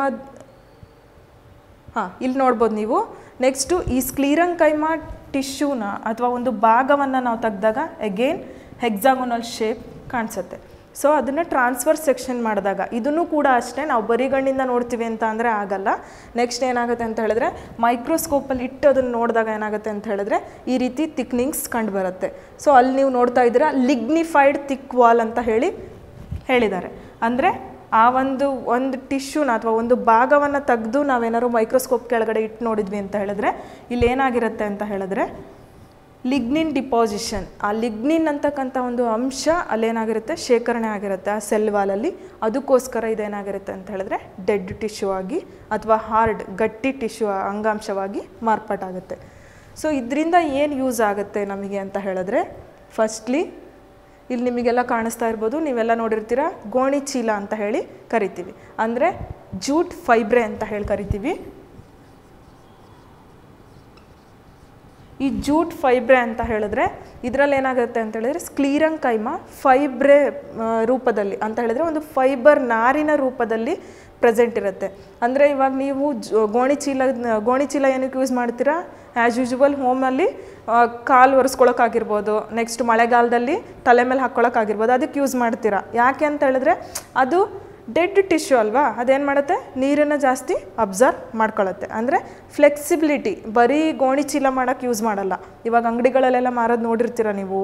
S1: ಹಾಂ, ಇಲ್ಲಿ ನೋಡ್ಬೋದು ನೀವು. ನೆಕ್ಸ್ಟು ಈ ಸ್ಕ್ಲೀರಂಕೈಮ ಟಿಶ್ಯೂನ ಅಥವಾ ಒಂದು ಭಾಗವನ್ನು ನಾವು ತೆಗೆದಾಗ ಅಗೇನ್ ಹೆಕ್ಸಾಗೋನಲ್ ಶೇಪ್ ಕಾಣಿಸುತ್ತೆ. ಸೊ ಅದನ್ನು ಟ್ರಾನ್ಸ್ಫರ್ ಸೆಕ್ಷನ್ ಮಾಡಿದಾಗ, ಇದನ್ನು ಕೂಡ ಅಷ್ಟೇ ನಾವು ಬರಿಗಣ್ಣಿಂದ ನೋಡ್ತೀವಿ ಅಂತ ಅಂದರೆ ಆಗಲ್ಲ. ನೆಕ್ಸ್ಟ್ ಏನಾಗುತ್ತೆ ಅಂತ ಹೇಳಿದ್ರೆ ಮೈಕ್ರೋಸ್ಕೋಪಲ್ಲಿ ಇಟ್ಟು ಅದನ್ನು ನೋಡಿದಾಗ ಏನಾಗುತ್ತೆ ಅಂತ ಹೇಳಿದ್ರೆ, ಈ ರೀತಿ ತಿಕ್ನಿಂಗ್ಸ್ ಕಂಡುಬರುತ್ತೆ ಸೊ ಅಲ್ಲಿ ನೀವು ನೋಡ್ತಾ ಇದ್ದೀರಾ ಲಿಗ್ನಿಫೈಡ್ ತಿಕ್ ವಾಲ್ ಅಂತ ಹೇಳಿ ಹೇಳಿದ್ದಾರೆ. ಅಂದರೆ ಆ ಒಂದು ಒಂದು ಟಿಶ್ಯೂನ ಅಥವಾ ಒಂದು ಭಾಗವನ್ನು ತೆಗೆದು ನಾವೇನಾದ್ರು ಮೈಕ್ರೋಸ್ಕೋಪ್ ಕೆಳಗಡೆ ಇಟ್ಟು ನೋಡಿದ್ವಿ ಅಂತ ಹೇಳಿದ್ರೆ, ಇಲ್ಲಿ ಏನಾಗಿರುತ್ತೆ ಅಂತ ಹೇಳಿದ್ರೆ ಲಿಗ್ನಿನ್ ಡಿಪಾಸಿಷನ್ ಆ ಲಿಗ್ನಿನ್ ಅಂತಕ್ಕಂಥ ಒಂದು ಅಂಶ ಅಲ್ಲೇನಾಗಿರುತ್ತೆ? ಶೇಖರಣೆ ಆಗಿರುತ್ತೆ ಆ ಸೆಲ್ ವಾಲಲ್ಲಿ ಅದಕ್ಕೋಸ್ಕರ ಇದೇನಾಗಿರುತ್ತೆ ಅಂತ ಹೇಳಿದ್ರೆ ಡೆಡ್ ಟಿಶ್ಯೂ ಆಗಿ ಅಥವಾ ಹಾರ್ಡ್ ಗಟ್ಟಿ ಟಿಶ್ಯೂ ಅಂಗಾಂಶವಾಗಿ ಮಾರ್ಪಾಟಾಗುತ್ತೆ ಸೊ ಇದರಿಂದ ಏನು ಯೂಸ್ ಆಗುತ್ತೆ ನಮಗೆ ಅಂತ ಹೇಳಿದ್ರೆ ಫಸ್ಟ್ಲಿ ಇಲ್ಲಿ ನಿಮಗೆಲ್ಲ ಕಾಣಿಸ್ತಾ ಇರ್ಬೋದು, ನೀವೆಲ್ಲ ನೋಡಿರ್ತೀರ, ಗೋಣಿ ಚೀಲ ಅಂತ ಹೇಳಿ ಕರಿತೀವಿ. ಅಂದರೆ ಜೂಟ್ ಫೈಬ್ರೆ ಅಂತ ಹೇಳಿ ಕರಿತೀವಿ. ಈ ಜೂಟ್ ಫೈಬ್ರೆ ಅಂತ ಹೇಳಿದ್ರೆ ಇದರಲ್ಲಿ ಏನಾಗುತ್ತೆ ಅಂತ ಹೇಳಿದ್ರೆ ಸ್ಕ್ಲೀರಂಗ್ ಕೈಮ ಫೈಬ್ರೆ ರೂಪದಲ್ಲಿ ಅಂತ ಹೇಳಿದ್ರೆ ಒಂದು ಫೈಬರ್ ನಾರಿನ ರೂಪದಲ್ಲಿ ಪ್ರೆಸೆಂಟ್ ಇರುತ್ತೆ. ಅಂದರೆ ಇವಾಗ ನೀವು ಗೋಣಿ ಚೀಲ ಗೋಣಿ ಚೀಲ ಏನಕ್ಕೆ ಯೂಸ್ ಮಾಡ್ತೀರಾ? ಆ್ಯಸ್ ಯೂಶುವಲ್ ಹೋಮಲ್ಲಿ ಕಾಲು ಒರೆಸ್ಕೊಳಕ್ಕಾಗಿರ್ಬೋದು ನೆಕ್ಸ್ಟ್ ಮಳೆಗಾಲದಲ್ಲಿ ತಲೆ ಮೇಲೆ ಹಾಕ್ಕೊಳಕ್ಕಾಗಿರ್ಬೋದು ಅದಕ್ಕೆ ಯೂಸ್ ಮಾಡ್ತೀರಾ? ಯಾಕೆ ಅಂತ ಹೇಳಿದ್ರೆ ಅದು ಡೆಡ್ ಟಿಶ್ಯೂ ಅಲ್ವಾ? ಅದೇನು ಮಾಡುತ್ತೆ? ನೀರನ್ನು ಜಾಸ್ತಿ ಅಬ್ಸರ್ವ್ ಮಾಡ್ಕೊಳ್ಳುತ್ತೆ ಅಂದರೆ ಫ್ಲೆಕ್ಸಿಬಿಲಿಟಿ, ಬರೀ ಗೋಣಿ ಚೀಲ ಮಾಡೋಕ್ಕೆ ಯೂಸ್ ಮಾಡಲ್ಲ. ಇವಾಗ ಅಂಗಡಿಗಳಲ್ಲೆಲ್ಲ ಮಾರೋದು ನೋಡಿರ್ತೀರ ನೀವು.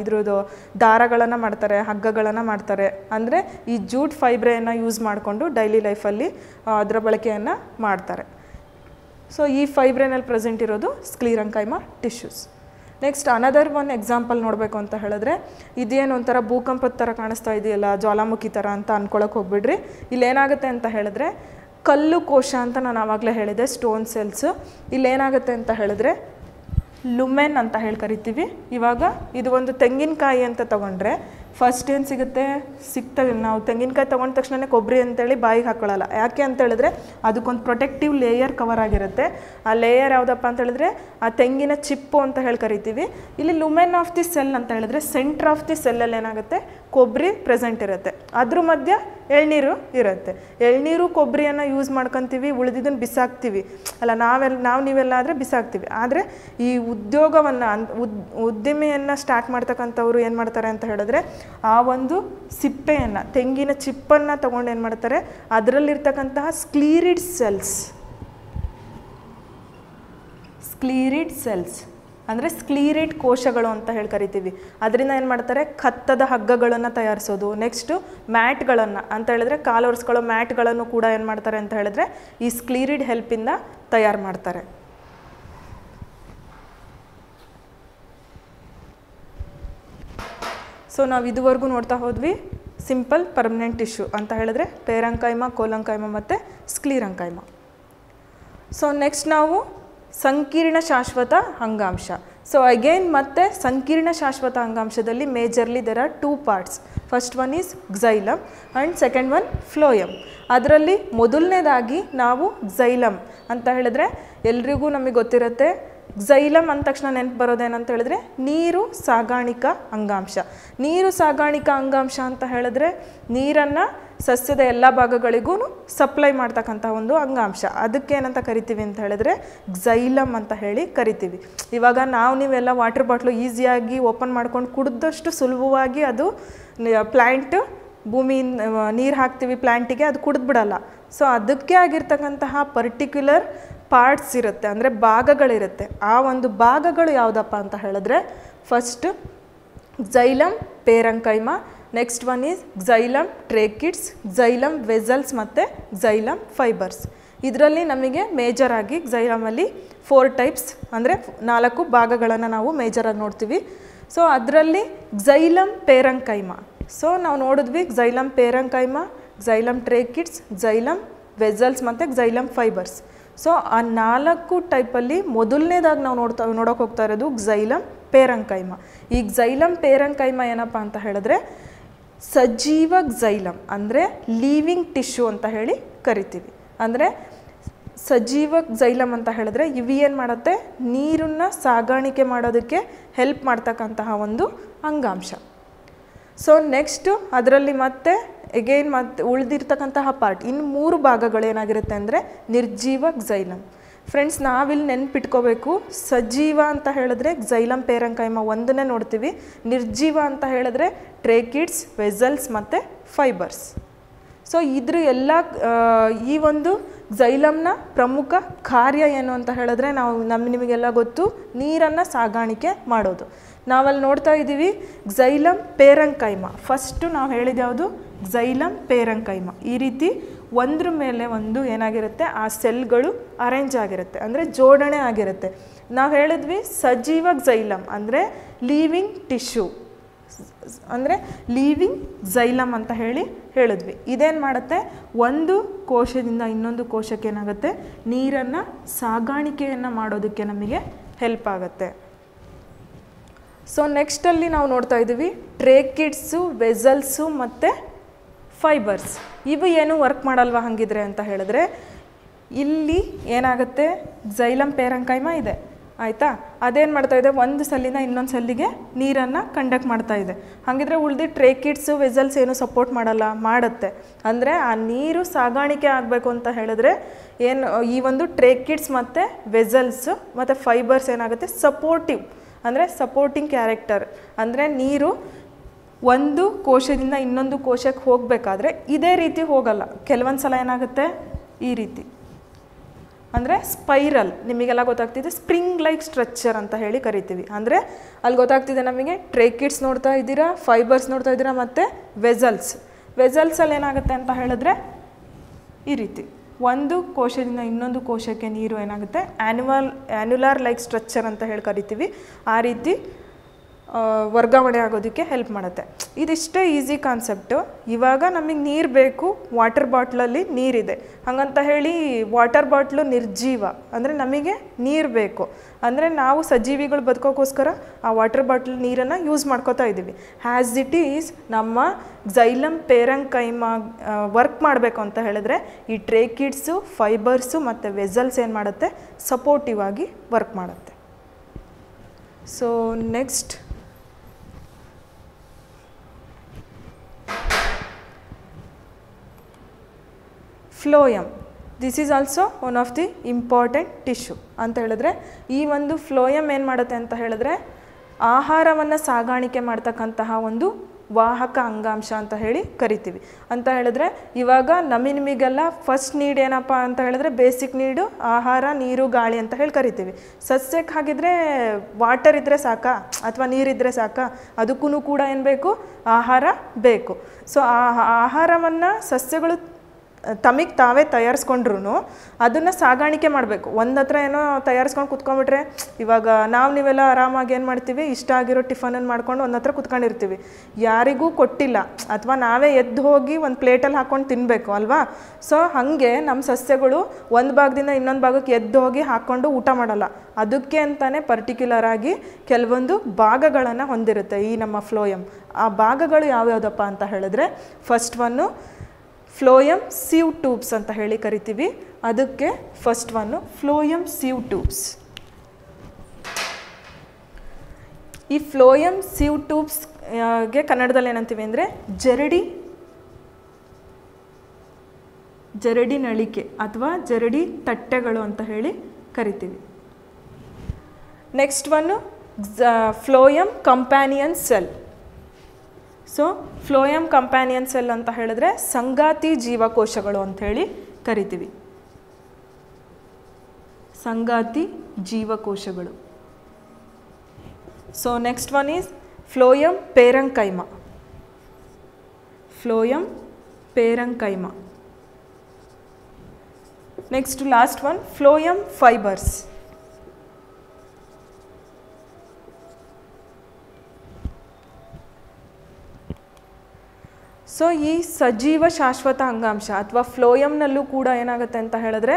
S1: ಇದ್ರದ್ದು ದಾರಗಳನ್ನು ಮಾಡ್ತಾರೆ, ಹಗ್ಗಗಳನ್ನು ಮಾಡ್ತಾರೆ. ಅಂದರೆ ಈ ಜೂಟ್ ಫೈಬ್ರೆಯನ್ನು ಯೂಸ್ ಮಾಡಿಕೊಂಡು ಡೈಲಿ ಲೈಫಲ್ಲಿ ಅದರ ಬಳಕೆಯನ್ನು ಮಾಡ್ತಾರೆ. ಸೊ ಈ ಫೈಬ್ರೆನಲ್ಲಿ ಪ್ರೆಸೆಂಟ್ ಇರೋದು sclerenchyma tissues. Next another one example ನೋಡಬೇಕು ಅಂತ ಹೇಳಿದ್ರೆ, ಇದೇನು ಒಂಥರ ಭೂಕಂಪದ ಥರ ಕಾಣಿಸ್ತಾ ಇದೆಯಲ್ಲ, ಜ್ವಾಲಾಮುಖಿ ಥರ ಅಂತ ಅನ್ಕೊಳಕ್ಕೆ ಹೋಗ್ಬಿಡ್ರಿ. ಇಲ್ಲೇನಾಗುತ್ತೆ ಅಂತ ಹೇಳಿದ್ರೆ, ಕಲ್ಲು ಕೋಶ ಅಂತ ನಾನು ಆವಾಗಲೇ ಹೇಳಿದೆ ಸ್ಟೋನ್ ಸೆಲ್ಸು ಇಲ್ಲೇನಾಗುತ್ತೆ ಅಂತ ಹೇಳಿದ್ರೆ ಲುಮೆನ್ ಅಂತ ಹೇಳಿ ಕರಿತೀವಿ. ಇವಾಗ ಇದು ಒಂದು ತೆಂಗಿನಕಾಯಿ ಅಂತ ತಗೊಂಡ್ರೆ ಫಸ್ಟ್ ಏನು ಸಿಗುತ್ತೆ? ಸಿಗ್ತವೆ. ನಾವು ತೆಂಗಿನಕಾಯಿ ತೊಗೊಂಡ ತಕ್ಷಣ ಕೊಬ್ಬರಿ ಅಂತೇಳಿ ಬಾಯಿಗೆ ಹಾಕ್ಕೊಳ್ಳಲ್ಲ ಯಾಕೆ ಅಂತ ಹೇಳಿದ್ರೆ ಅದಕ್ಕೊಂದು ಪ್ರೊಟೆಕ್ಟಿವ್ ಲೇಯರ್ ಕವರ್ ಆಗಿರುತ್ತೆ. ಆ ಲೇಯರ್ ಯಾವುದಪ್ಪ ಅಂತ ಹೇಳಿದ್ರೆ ಆ ತೆಂಗಿನ ಚಿಪ್ಪು ಅಂತ ಹೇಳಿ ಕರಿತೀವಿ. ಇಲ್ಲಿ ಲುಮೆನ್ ಆಫ್ ದಿ ಸೆಲ್ ಅಂತ ಹೇಳಿದ್ರೆ ಸೆಂಟ್ರ್ ಆಫ್ ದಿ ಸೆಲ್ಲಲ್ಲಿ ಏನಾಗುತ್ತೆ? ಕೊಬ್ಬರಿ ಪ್ರೆಸೆಂಟ್ ಇರುತ್ತೆ. ಅದ್ರ ಮಧ್ಯ ಎಳ್ನೀರು ಇರುತ್ತೆ. ಎಳ್ನೀರು ಕೊಬ್ಬರಿಯನ್ನು ಯೂಸ್ ಮಾಡ್ಕೊತೀವಿ ಉಳಿದಿದ್ದನ್ನು ಬಿಸಾಕ್ತೀವಿ. ಅಲ್ಲ ನಾವೆಲ್ಲ ನಾವು ನೀವೆಲ್ಲ ಆದರೆ ಬಿಸಾಕ್ತೀವಿ. ಆದರೆ ಈ ಉದ್ಯೋಗವನ್ನು, ಉದ್, ಉದ್ದಿಮೆಯನ್ನು ಸ್ಟಾರ್ಟ್ ಮಾಡ್ತಕ್ಕಂಥವ್ರು ಏನು ಮಾಡ್ತಾರೆ ಅಂತ ಹೇಳಿದ್ರೆ ಆ ಒಂದು ಸಿಪ್ಪೆಯನ್ನು, ತೆಂಗಿನ ಚಿಪ್ಪನ್ನು ತಗೊಂಡು ಏನು ಮಾಡ್ತಾರೆ? ಅದರಲ್ಲಿರ್ತಕ್ಕಂತಹ ಸ್ಕ್ಲೀರಿಡ್ ಸೆಲ್ಸ್ ಸ್ಕ್ಲೀರಿಡ್ ಸೆಲ್ಸ್ ಅಂದರೆ ಸ್ಕ್ಲೀರಿಡ್ ಕೋಶಗಳು ಅಂತ ಹೇಳಿ ಕರಿತೀವಿ. ಅದರಿಂದ ಏನು ಮಾಡ್ತಾರೆ? ಕತ್ತದ ಹಗ್ಗಗಳನ್ನು ತಯಾರಿಸೋದು. ನೆಕ್ಸ್ಟು ಮ್ಯಾಟ್ಗಳನ್ನು ಅಂತ ಹೇಳಿದ್ರೆ ಕಾಲು ಒರೆಸ್ಕೊಳ್ಳೋ ಮ್ಯಾಟ್ಗಳನ್ನು ಕೂಡ ಏನು ಮಾಡ್ತಾರೆ ಅಂತ ಹೇಳಿದ್ರೆ ಈ ಸ್ಕ್ಲೀರಿಡ್ ಹೆಲ್ಪಿಂದ ತಯಾರು ಮಾಡ್ತಾರೆ. ಸೊ ನಾವು ಇದುವರೆಗೂ ನೋಡ್ತಾ ಹೋದ್ವಿ ಸಿಂಪಲ್ ಪರ್ಮನೆಂಟ್ ಟಿಶ್ಯೂ ಅಂತ ಹೇಳಿದ್ರೆ ಪೇರಂಕೈಮ ಕೋಲಂಕೈಮ ಮತ್ತು ಸ್ಕ್ಲೀರಂಕೈಮ ಸೊ ನೆಕ್ಸ್ಟ್ ನಾವು ಸಂಕೀರ್ಣ ಶಾಶ್ವತ ಅಂಗಾಂಶ. ಸೊ ಅಗೇನ್ ಮತ್ತೆ ಸಂಕೀರ್ಣ ಶಾಶ್ವತ ಅಂಗಾಂಶದಲ್ಲಿ majorly there are two parts first one is xylem and second one phloem ಅದರಲ್ಲಿ ಮೊದಲನೇದಾಗಿ ನಾವು ಗ್ಸೈಲಮ್ ಅಂತ ಹೇಳಿದ್ರೆ ಎಲ್ರಿಗೂ ನಮಗೆ ಗೊತ್ತಿರುತ್ತೆ ಗ್ಸೈಲಮ್ ಅಂದ ತಕ್ಷಣ ನೆನಪು ಬರೋದೇನಂತ ಹೇಳಿದ್ರೆ ನೀರು ಸಾಗಾಣಿಕಾ ಅಂಗಾಂಶ. ನೀರು ಸಾಗಾಣಿಕಾ ಅಂಗಾಂಶ ಅಂತ ಹೇಳಿದ್ರೆ ನೀರನ್ನು ಸಸ್ಯದ ಎಲ್ಲ ಭಾಗಗಳಿಗೂ ಸಪ್ಲೈ ಮಾಡ್ತಕ್ಕಂಥ ಒಂದು ಅಂಗಾಂಶ. ಅದಕ್ಕೇನಂತ ಕರಿತೀವಿ ಅಂತ ಹೇಳಿದ್ರೆ ಝೈಲಮ್ ಅಂತ ಹೇಳಿ ಕರಿತೀವಿ. ಇವಾಗ ನಾವು ನೀವೆಲ್ಲ ವಾಟರ್ ಬಾಟ್ಲು ಈಸಿಯಾಗಿ ಓಪನ್ ಮಾಡ್ಕೊಂಡು ಕುಡಿದಷ್ಟು ಸುಲಭವಾಗಿ ಅದು ಪ್ಲ್ಯಾಂಟ್ ಭೂಮಿ ನೀರು ಹಾಕ್ತೀವಿ ಪ್ಲ್ಯಾಂಟಿಗೆ ಅದು ಕುಡಿದ್ಬಿಡಲ್ಲ. ಸೊ ಅದಕ್ಕೆ ಆಗಿರ್ತಕ್ಕಂತಹ ಪರ್ಟಿಕ್ಯುಲರ್ ಪಾರ್ಟ್ಸ್ ಇರುತ್ತೆ, ಅಂದರೆ ಭಾಗಗಳಿರುತ್ತೆ. ಆ ಒಂದು ಭಾಗಗಳು ಯಾವುದಪ್ಪ ಅಂತ ಹೇಳಿದ್ರೆ first xylem parenchyma next one is xylem tracheids xylem vessels ಮತ್ತು ಝೈಲಮ್ ಫೈಬರ್ಸ್ ಇದರಲ್ಲಿ ನಮಗೆ ಮೇಜರ್ ಆಗಿ ಝೈಲಮಲ್ಲಿ ಫೋರ್ ಟೈಪ್ಸ್ ಅಂದರೆ ನಾಲ್ಕು ಭಾಗಗಳನ್ನು ನಾವು ಮೇಜರಾಗಿ ನೋಡ್ತೀವಿ. ಸೊ ಅದರಲ್ಲಿ ಝೈಲಮ್ ಪೇರಂಕೈಮ. ಸೊ ನಾವು ನೋಡಿದ್ವಿ xylem parenchyma xylem tracheids xylem vessels ಮತ್ತು ಝೈಲಮ್ ಫೈಬರ್ಸ್ ಸೊ ಆ ನಾಲ್ಕು ಟೈಪಲ್ಲಿ ಮೊದಲನೇದಾಗಿ ನಾವು ನೋಡ್ತಾ, ನೋಡೋಕೆ ಹೋಗ್ತಾ ಇರೋದು ಗ್ಸೈಲಮ್ ಪೇರಂಕೈಮ. ಈ ಗ್ಸೈಲಮ್ ಪೇರಂಕೈಮ ಏನಪ್ಪ ಅಂತ ಹೇಳಿದ್ರೆ ಸಜೀವ ಗ್ಸೈಲಮ್ ಅಂದರೆ ಲೀವಿಂಗ್ ಟಿಶ್ಯೂ ಅಂತ ಹೇಳಿ ಕರಿತೀವಿ. ಅಂದರೆ ಸಜೀವ ಜೈಲಮ್ ಅಂತ ಹೇಳಿದ್ರೆ ಇವು ಏನು ಮಾಡುತ್ತೆ? ನೀರನ್ನು ಸಾಗಾಣಿಕೆ ಮಾಡೋದಕ್ಕೆ ಹೆಲ್ಪ್ ಮಾಡ್ತಕ್ಕಂತಹ ಒಂದು ಅಂಗಾಂಶ. ಸೊ ನೆಕ್ಸ್ಟು ಅದರಲ್ಲಿ ಮತ್ತೆ ಎಗೈನ್ ಮತ್ತೆ ಉಳಿದಿರ್ತಕ್ಕಂತಹ ಪಾರ್ಟ್ ಇನ್ನು ಮೂರು ಭಾಗಗಳೇನಾಗಿರುತ್ತೆ ಅಂದರೆ ನಿರ್ಜೀವ ಗ್ಸೈಲಮ್ ಫ್ರೆಂಡ್ಸ್ ನಾವಿಲ್ಲಿ ನೆನ್ಪಿಟ್ಕೋಬೇಕು, ಸಜೀವ ಅಂತ ಹೇಳಿದ್ರೆ ಕ್ಸೈಲಮ್ ಪೇರಂಕೈಮ ಒಂದನ್ನೇ ನೋಡ್ತೀವಿ. ನಿರ್ಜೀವ ಅಂತ ಹೇಳಿದ್ರೆ ಟ್ರೇಕಿಡ್ಸ್ ವೆಸಲ್ಸ್ ಮತ್ತು ಫೈಬರ್ಸ್ ಸೊ ಇದ್ರ ಎಲ್ಲ ಈ ಒಂದು ಝೈಲಮ್ನ ಪ್ರಮುಖ ಕಾರ್ಯ ಏನು ಅಂತ ಹೇಳಿದ್ರೆ ನಾವು ನಮ್ಮ ನಿಮಗೆಲ್ಲ ಗೊತ್ತು, ನೀರನ್ನು ಸಾಗಾಣಿಕೆ ಮಾಡೋದು. ನಾವಲ್ಲಿ ನೋಡ್ತಾ ಇದ್ದೀವಿ ಜೈಲಂ ಪೇರಂಕೈಮ. ಫಸ್ಟು ನಾವು ಹೇಳಿದ ಯಾವುದು? ಪೇರಂಕೈಮ. ಈ ರೀತಿ ಒಂದ್ರ ಮೇಲೆ ಒಂದು ಏನಾಗಿರುತ್ತೆ? ಆ ಸೆಲ್ಗಳು ಅರೇಂಜ್ ಆಗಿರುತ್ತೆ. ಅಂದರೆ ಜೋಡಣೆ ಆಗಿರುತ್ತೆ. ನಾವು ಹೇಳಿದ್ವಿ ಸಜೀವ ಝೈಲಮ್ ಅಂದರೆ ಲೀವಿಂಗ್ ಟಿಶ್ಯೂ ಅಂದರೆ ಲೀವಿಂಗ್ ಝೈಲಮ್ ಅಂತ ಹೇಳಿ ಹೇಳಿದ್ವಿ. ಇದೇನು ಮಾಡುತ್ತೆ? ಒಂದು ಕೋಶದಿಂದ ಇನ್ನೊಂದು ಕೋಶಕ್ಕೆ ಏನಾಗುತ್ತೆ? ನೀರನ್ನು ಸಾಗಾಣಿಕೆಯನ್ನು ಮಾಡೋದಕ್ಕೆ ನಮಗೆ ಹೆಲ್ಪ್ ಆಗುತ್ತೆ. ಸೊ ನೆಕ್ಸ್ಟಲ್ಲಿ ನಾವು ನೋಡ್ತಾ ಇದ್ದೀವಿ ಟ್ರೇಕಿಡ್ಸು ವೆಸಲ್ಸು ಮತ್ತು ಫೈಬರ್ಸ್ ಇವು ಏನು ವರ್ಕ್ ಮಾಡಲ್ವಾ ಹಾಗಿದ್ರೆ ಅಂತ ಹೇಳಿದ್ರೆ, ಇಲ್ಲಿ ಏನಾಗುತ್ತೆ? ಜೈಲಂ ಪೇರಂಕೈಮ ಇದೆ. ಆಯಿತಾ? ಅದೇನು ಮಾಡ್ತಾ ಇದೆ? ಒಂದು ಸಲ್ಲಿನ ಇನ್ನೊಂದು ಸಲ್ಲಿಗೆ ನೀರನ್ನು ಕಂಡಕ್ಟ್ ಮಾಡ್ತಾ ಇದೆ. ಹಾಗಿದ್ರೆ ಉಳ್ದು ಟ್ರೇಕಿಡ್ಸು ವೆಸಲ್ಸ್ ಏನು ಸಪೋರ್ಟ್ ಮಾಡಲ್ಲ, ಮಾಡುತ್ತೆ. ಅಂದರೆ ಆ ನೀರು ಸಾಗಾಣಿಕೆ ಆಗಬೇಕು ಅಂತ ಹೇಳಿದ್ರೆ, ಏನು ಈ ಒಂದು ಟ್ರೇಕಿಡ್ಸ್ ಮತ್ತು ವೆಸಲ್ಸು ಮತ್ತು ಫೈಬರ್ಸ್ ಏನಾಗುತ್ತೆ? ಸಪೋರ್ಟಿವ್ ಅಂದರೆ ಸಪೋರ್ಟಿಂಗ್ ಕ್ಯಾರೆಕ್ಟರ್ ಅಂದರೆ ನೀರು ಒಂದು ಕೋಶದಿಂದ ಇನ್ನೊಂದು ಕೋಶಕ್ಕೆ ಹೋಗಬೇಕಾದ್ರೆ ಇದೇ ರೀತಿ ಹೋಗಲ್ಲ. ಕೆಲವೊಂದು ಸಲ ಏನಾಗುತ್ತೆ? ಈ ರೀತಿ. ಅಂದರೆ ಸ್ಪೈರಲ್ ನಿಮಗೆಲ್ಲ ಗೊತ್ತಾಗ್ತಿದೆ ಸ್ಪ್ರಿಂಗ್ ಲೈಕ್ ಸ್ಟ್ರಕ್ಚರ್ ಅಂತ ಹೇಳಿ ಕರಿತೀವಿ. ಅಂದರೆ ಅಲ್ಲಿ ಗೊತ್ತಾಗ್ತಿದೆ ನಮಗೆ ಟ್ರೇಕಿಡ್ಸ್ ನೋಡ್ತಾ ಇದ್ದೀರಾ ಫೈಬರ್ಸ್ ನೋಡ್ತಾ ಇದ್ದೀರಾ, ಮತ್ತು ವೆಸಲ್ಸ್ ವೆಸಲ್ಸಲ್ಲಿ ಏನಾಗುತ್ತೆ ಅಂತ ಹೇಳಿದ್ರೆ ಈ ರೀತಿ. ಒಂದು ಕೋಶದಿಂದ ಇನ್ನೊಂದು ಕೋಶಕ್ಕೆ ನೀರು ಏನಾಗುತ್ತೆ? ಆ್ಯನ್ಯುವಲ್ ಆ್ಯನ್ಯುಲಾರ್ ಲೈಕ್ ಸ್ಟ್ರಕ್ಚರ್ ಅಂತ ಹೇಳಿ ಕರಿತೀವಿ. ಆ ರೀತಿ ವರ್ಗಾವಣೆ ಆಗೋದಕ್ಕೆ ಹೆಲ್ಪ್ ಮಾಡುತ್ತೆ. ಇದಿಷ್ಟೇ ಈಸಿ ಕಾನ್ಸೆಪ್ಟು ಇವಾಗ ನಮಗೆ ನೀರು ಬೇಕು ವಾಟರ್ ಬಾಟ್ಲಲ್ಲಿ ನೀರಿದೆ. ಹಾಗಂತ ಹೇಳಿ ವಾಟರ್ ಬಾಟ್ಲು ನಿರ್ಜೀವ. ಅಂದರೆ ನಮಗೆ ನೀರು ಬೇಕು. ಅಂದರೆ ನಾವು ಸಜೀವಿಗಳು ಬದುಕೋಕ್ಕೋಸ್ಕರ ಆ ವಾಟರ್ ಬಾಟ್ಲ್ ನೀರನ್ನು ಯೂಸ್ ಮಾಡ್ಕೋತಾ ಇದ್ದೀವಿ. ಹ್ಯಾಸ್ ಇಟ್ ಈಸ್ ನಮ್ಮ ಜೈಲಂ ಪೇರಂಕೈಮ ವರ್ಕ್ ಮಾಡಬೇಕು ಅಂತ ಹೇಳಿದ್ರೆ ಈ ಟ್ರೇಕಿಡ್ಸು ಫೈಬರ್ಸು ಮತ್ತು ವೆಸಲ್ಸ್ ಏನು ಮಾಡುತ್ತೆ? ಸಪೋರ್ಟಿವ್ ಆಗಿ ವರ್ಕ್ ಮಾಡುತ್ತೆ. So next phloem. This is also one of the important tissue ಅಂತ ಹೇಳಿದ್ರೆ, ಈ ಒಂದು ಫ್ಲೋಯಮ್ ಏನು ಮಾಡುತ್ತೆ ಅಂತ ಹೇಳಿದ್ರೆ, ಆಹಾರವನ್ನು ಸಾಗಾಣಿಕೆ ಮಾಡ್ತಕ್ಕಂತಹ ಒಂದು ವಾಹಕ ಅಂಗಾಂಶ ಅಂತ ಹೇಳಿ ಕರಿತೀವಿ. ಅಂತ ಹೇಳಿದ್ರೆ, ಇವಾಗ ನಮಿ ನಿಮಗೆಲ್ಲ ಫಸ್ಟ್ ನೀಡ್ ಏನಪ್ಪ ಅಂತ ಹೇಳಿದ್ರೆ ಬೇಸಿಕ್ ನೀಡು ಆಹಾರ, ನೀರು, ಗಾಳಿ ಅಂತ ಹೇಳಿ ಕರಿತೀವಿ. ಸಸ್ಯಕ್ಕೆ ಹಾಗಿದ್ರೆ ವಾಟರ್ ಇದ್ದರೆ ಸಾಕಾ? ಅಥವಾ ನೀರಿದ್ದರೆ ಸಾಕಾ? ಅದಕ್ಕೂ ಕೂಡ ಏನು ಬೇಕು? ಆಹಾರ ಬೇಕು. ಸೊ ಆ ಆಹಾರವನ್ನು ಸಸ್ಯಗಳು ತಮಗೆ ತಾವೇ ತಯಾರಿಸ್ಕೊಂಡ್ರು ಅದನ್ನು ಸಾಗಾಣಿಕೆ ಮಾಡಬೇಕು. ಒಂದು ಹತ್ರ ಏನೋ ತಯಾರಿಸ್ಕೊಂಡು ಕುತ್ಕೊಂಡ್ಬಿಟ್ರೆ, ಇವಾಗ ನಾವು ನೀವೆಲ್ಲ ಆರಾಮಾಗಿ ಏನು ಮಾಡ್ತೀವಿ? ಇಷ್ಟ ಆಗಿರೋ ಟಿಫನನ್ನು ಮಾಡ್ಕೊಂಡು ಒಂದು ಹತ್ರ ಕುತ್ಕೊಂಡಿರ್ತೀವಿ. ಯಾರಿಗೂ ಕೊಟ್ಟಿಲ್ಲ. ಅಥವಾ ನಾವೇ ಎದ್ದು ಹೋಗಿ ಒಂದು ಪ್ಲೇಟಲ್ಲಿ ಹಾಕ್ಕೊಂಡು ತಿನ್ನಬೇಕು ಅಲ್ವಾ? ಸೊ, ಹಾಗೆ ನಮ್ಮ ಸಸ್ಯಗಳು ಒಂದು ಭಾಗದಿಂದ ಇನ್ನೊಂದು ಭಾಗಕ್ಕೆ ಎದ್ದು ಹೋಗಿ ಹಾಕ್ಕೊಂಡು ಊಟ ಮಾಡಲ್ಲ. ಅದಕ್ಕೆ ಅಂತಲೇ ಪರ್ಟಿಕ್ಯುಲರ್ ಆಗಿ ಕೆಲವೊಂದು ಭಾಗಗಳನ್ನು ಹೊಂದಿರುತ್ತೆ ಈ ನಮ್ಮ ಫ್ಲೋಯಮ್. ಆ ಭಾಗಗಳು ಯಾವ್ಯಾವುದಪ್ಪ ಅಂತ ಹೇಳಿದ್ರೆ first one phloem sieve tubes ಅಂತ ಹೇಳಿ ಕರಿತೀವಿ. ಅದಕ್ಕೆ first one phloem sieve tubes. ಈ ಫ್ಲೋಯಮ್ ಸೀವ್ ಟ್ಯೂಬ್ಸ್ಗೆ ಕನ್ನಡದಲ್ಲಿ ಏನಂತೀವಿ ಅಂದರೆ ಜರಡಿ ಜರಡಿ ನಳಿಕೆ ಅಥವಾ ಜರಡಿ ತಟ್ಟೆಗಳು ಅಂತ ಹೇಳಿ ಕರಿತೀವಿ. Next one phloem companion cell. So phloem companion cell ಅಂತ ಹೇಳಿದ್ರೆ ಸಂಗಾತಿ ಜೀವಕೋಶಗಳು ಅಂತ ಹೇಳಿ ಕರಿತೀವಿ. ಸಂಗಾತಿ ಜೀವಕೋಶಗಳು. So next one is phloem parenchyma phloem parenchyma next last one phloem fibres so ಈ ಸಜೀವ ಶಾಶ್ವತ ಅಂಗಾಂಶ ಅಥವಾ ಫ್ಲೋಯಮ್ನಲ್ಲೂ ಕೂಡ ಏನಾಗುತ್ತೆ ಅಂತ ಹೇಳಿದ್ರೆ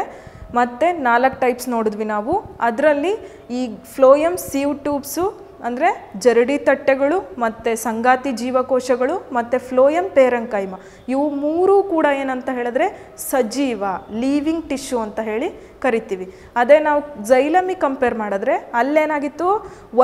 S1: ಮತ್ತೆ ನಾಲ್ಕು ಟೈಪ್ಸ್ ನೋಡಿದ್ವಿ ನಾವು. ಅದರಲ್ಲಿ ಈ ಫ್ಲೋಯಮ್ ಸೀವ್ ಟ್ಯೂಬ್ಸು ಅಂದರೆ ಜರಡಿ ತಟ್ಟೆಗಳು ಮತ್ತು ಸಂಗಾತಿ ಜೀವಕೋಶಗಳು ಮತ್ತು ಫ್ಲೋಯಮ್ ಪೇರಂಕೈಮ. ಇವು ಮೂರೂ ಕೂಡ ಏನಂತ ಹೇಳಿದ್ರೆ ಸಜೀವ ಲೀವಿಂಗ್ ಟಿಶ್ಯೂ ಅಂತ ಹೇಳಿ ಕರಿತೀವಿ. ಅದೇ ನಾವು ಝೈಲಮಿಗೆ ಕಂಪೇರ್ ಮಾಡಿದ್ರೆ ಅಲ್ಲೇನಾಗಿತ್ತು?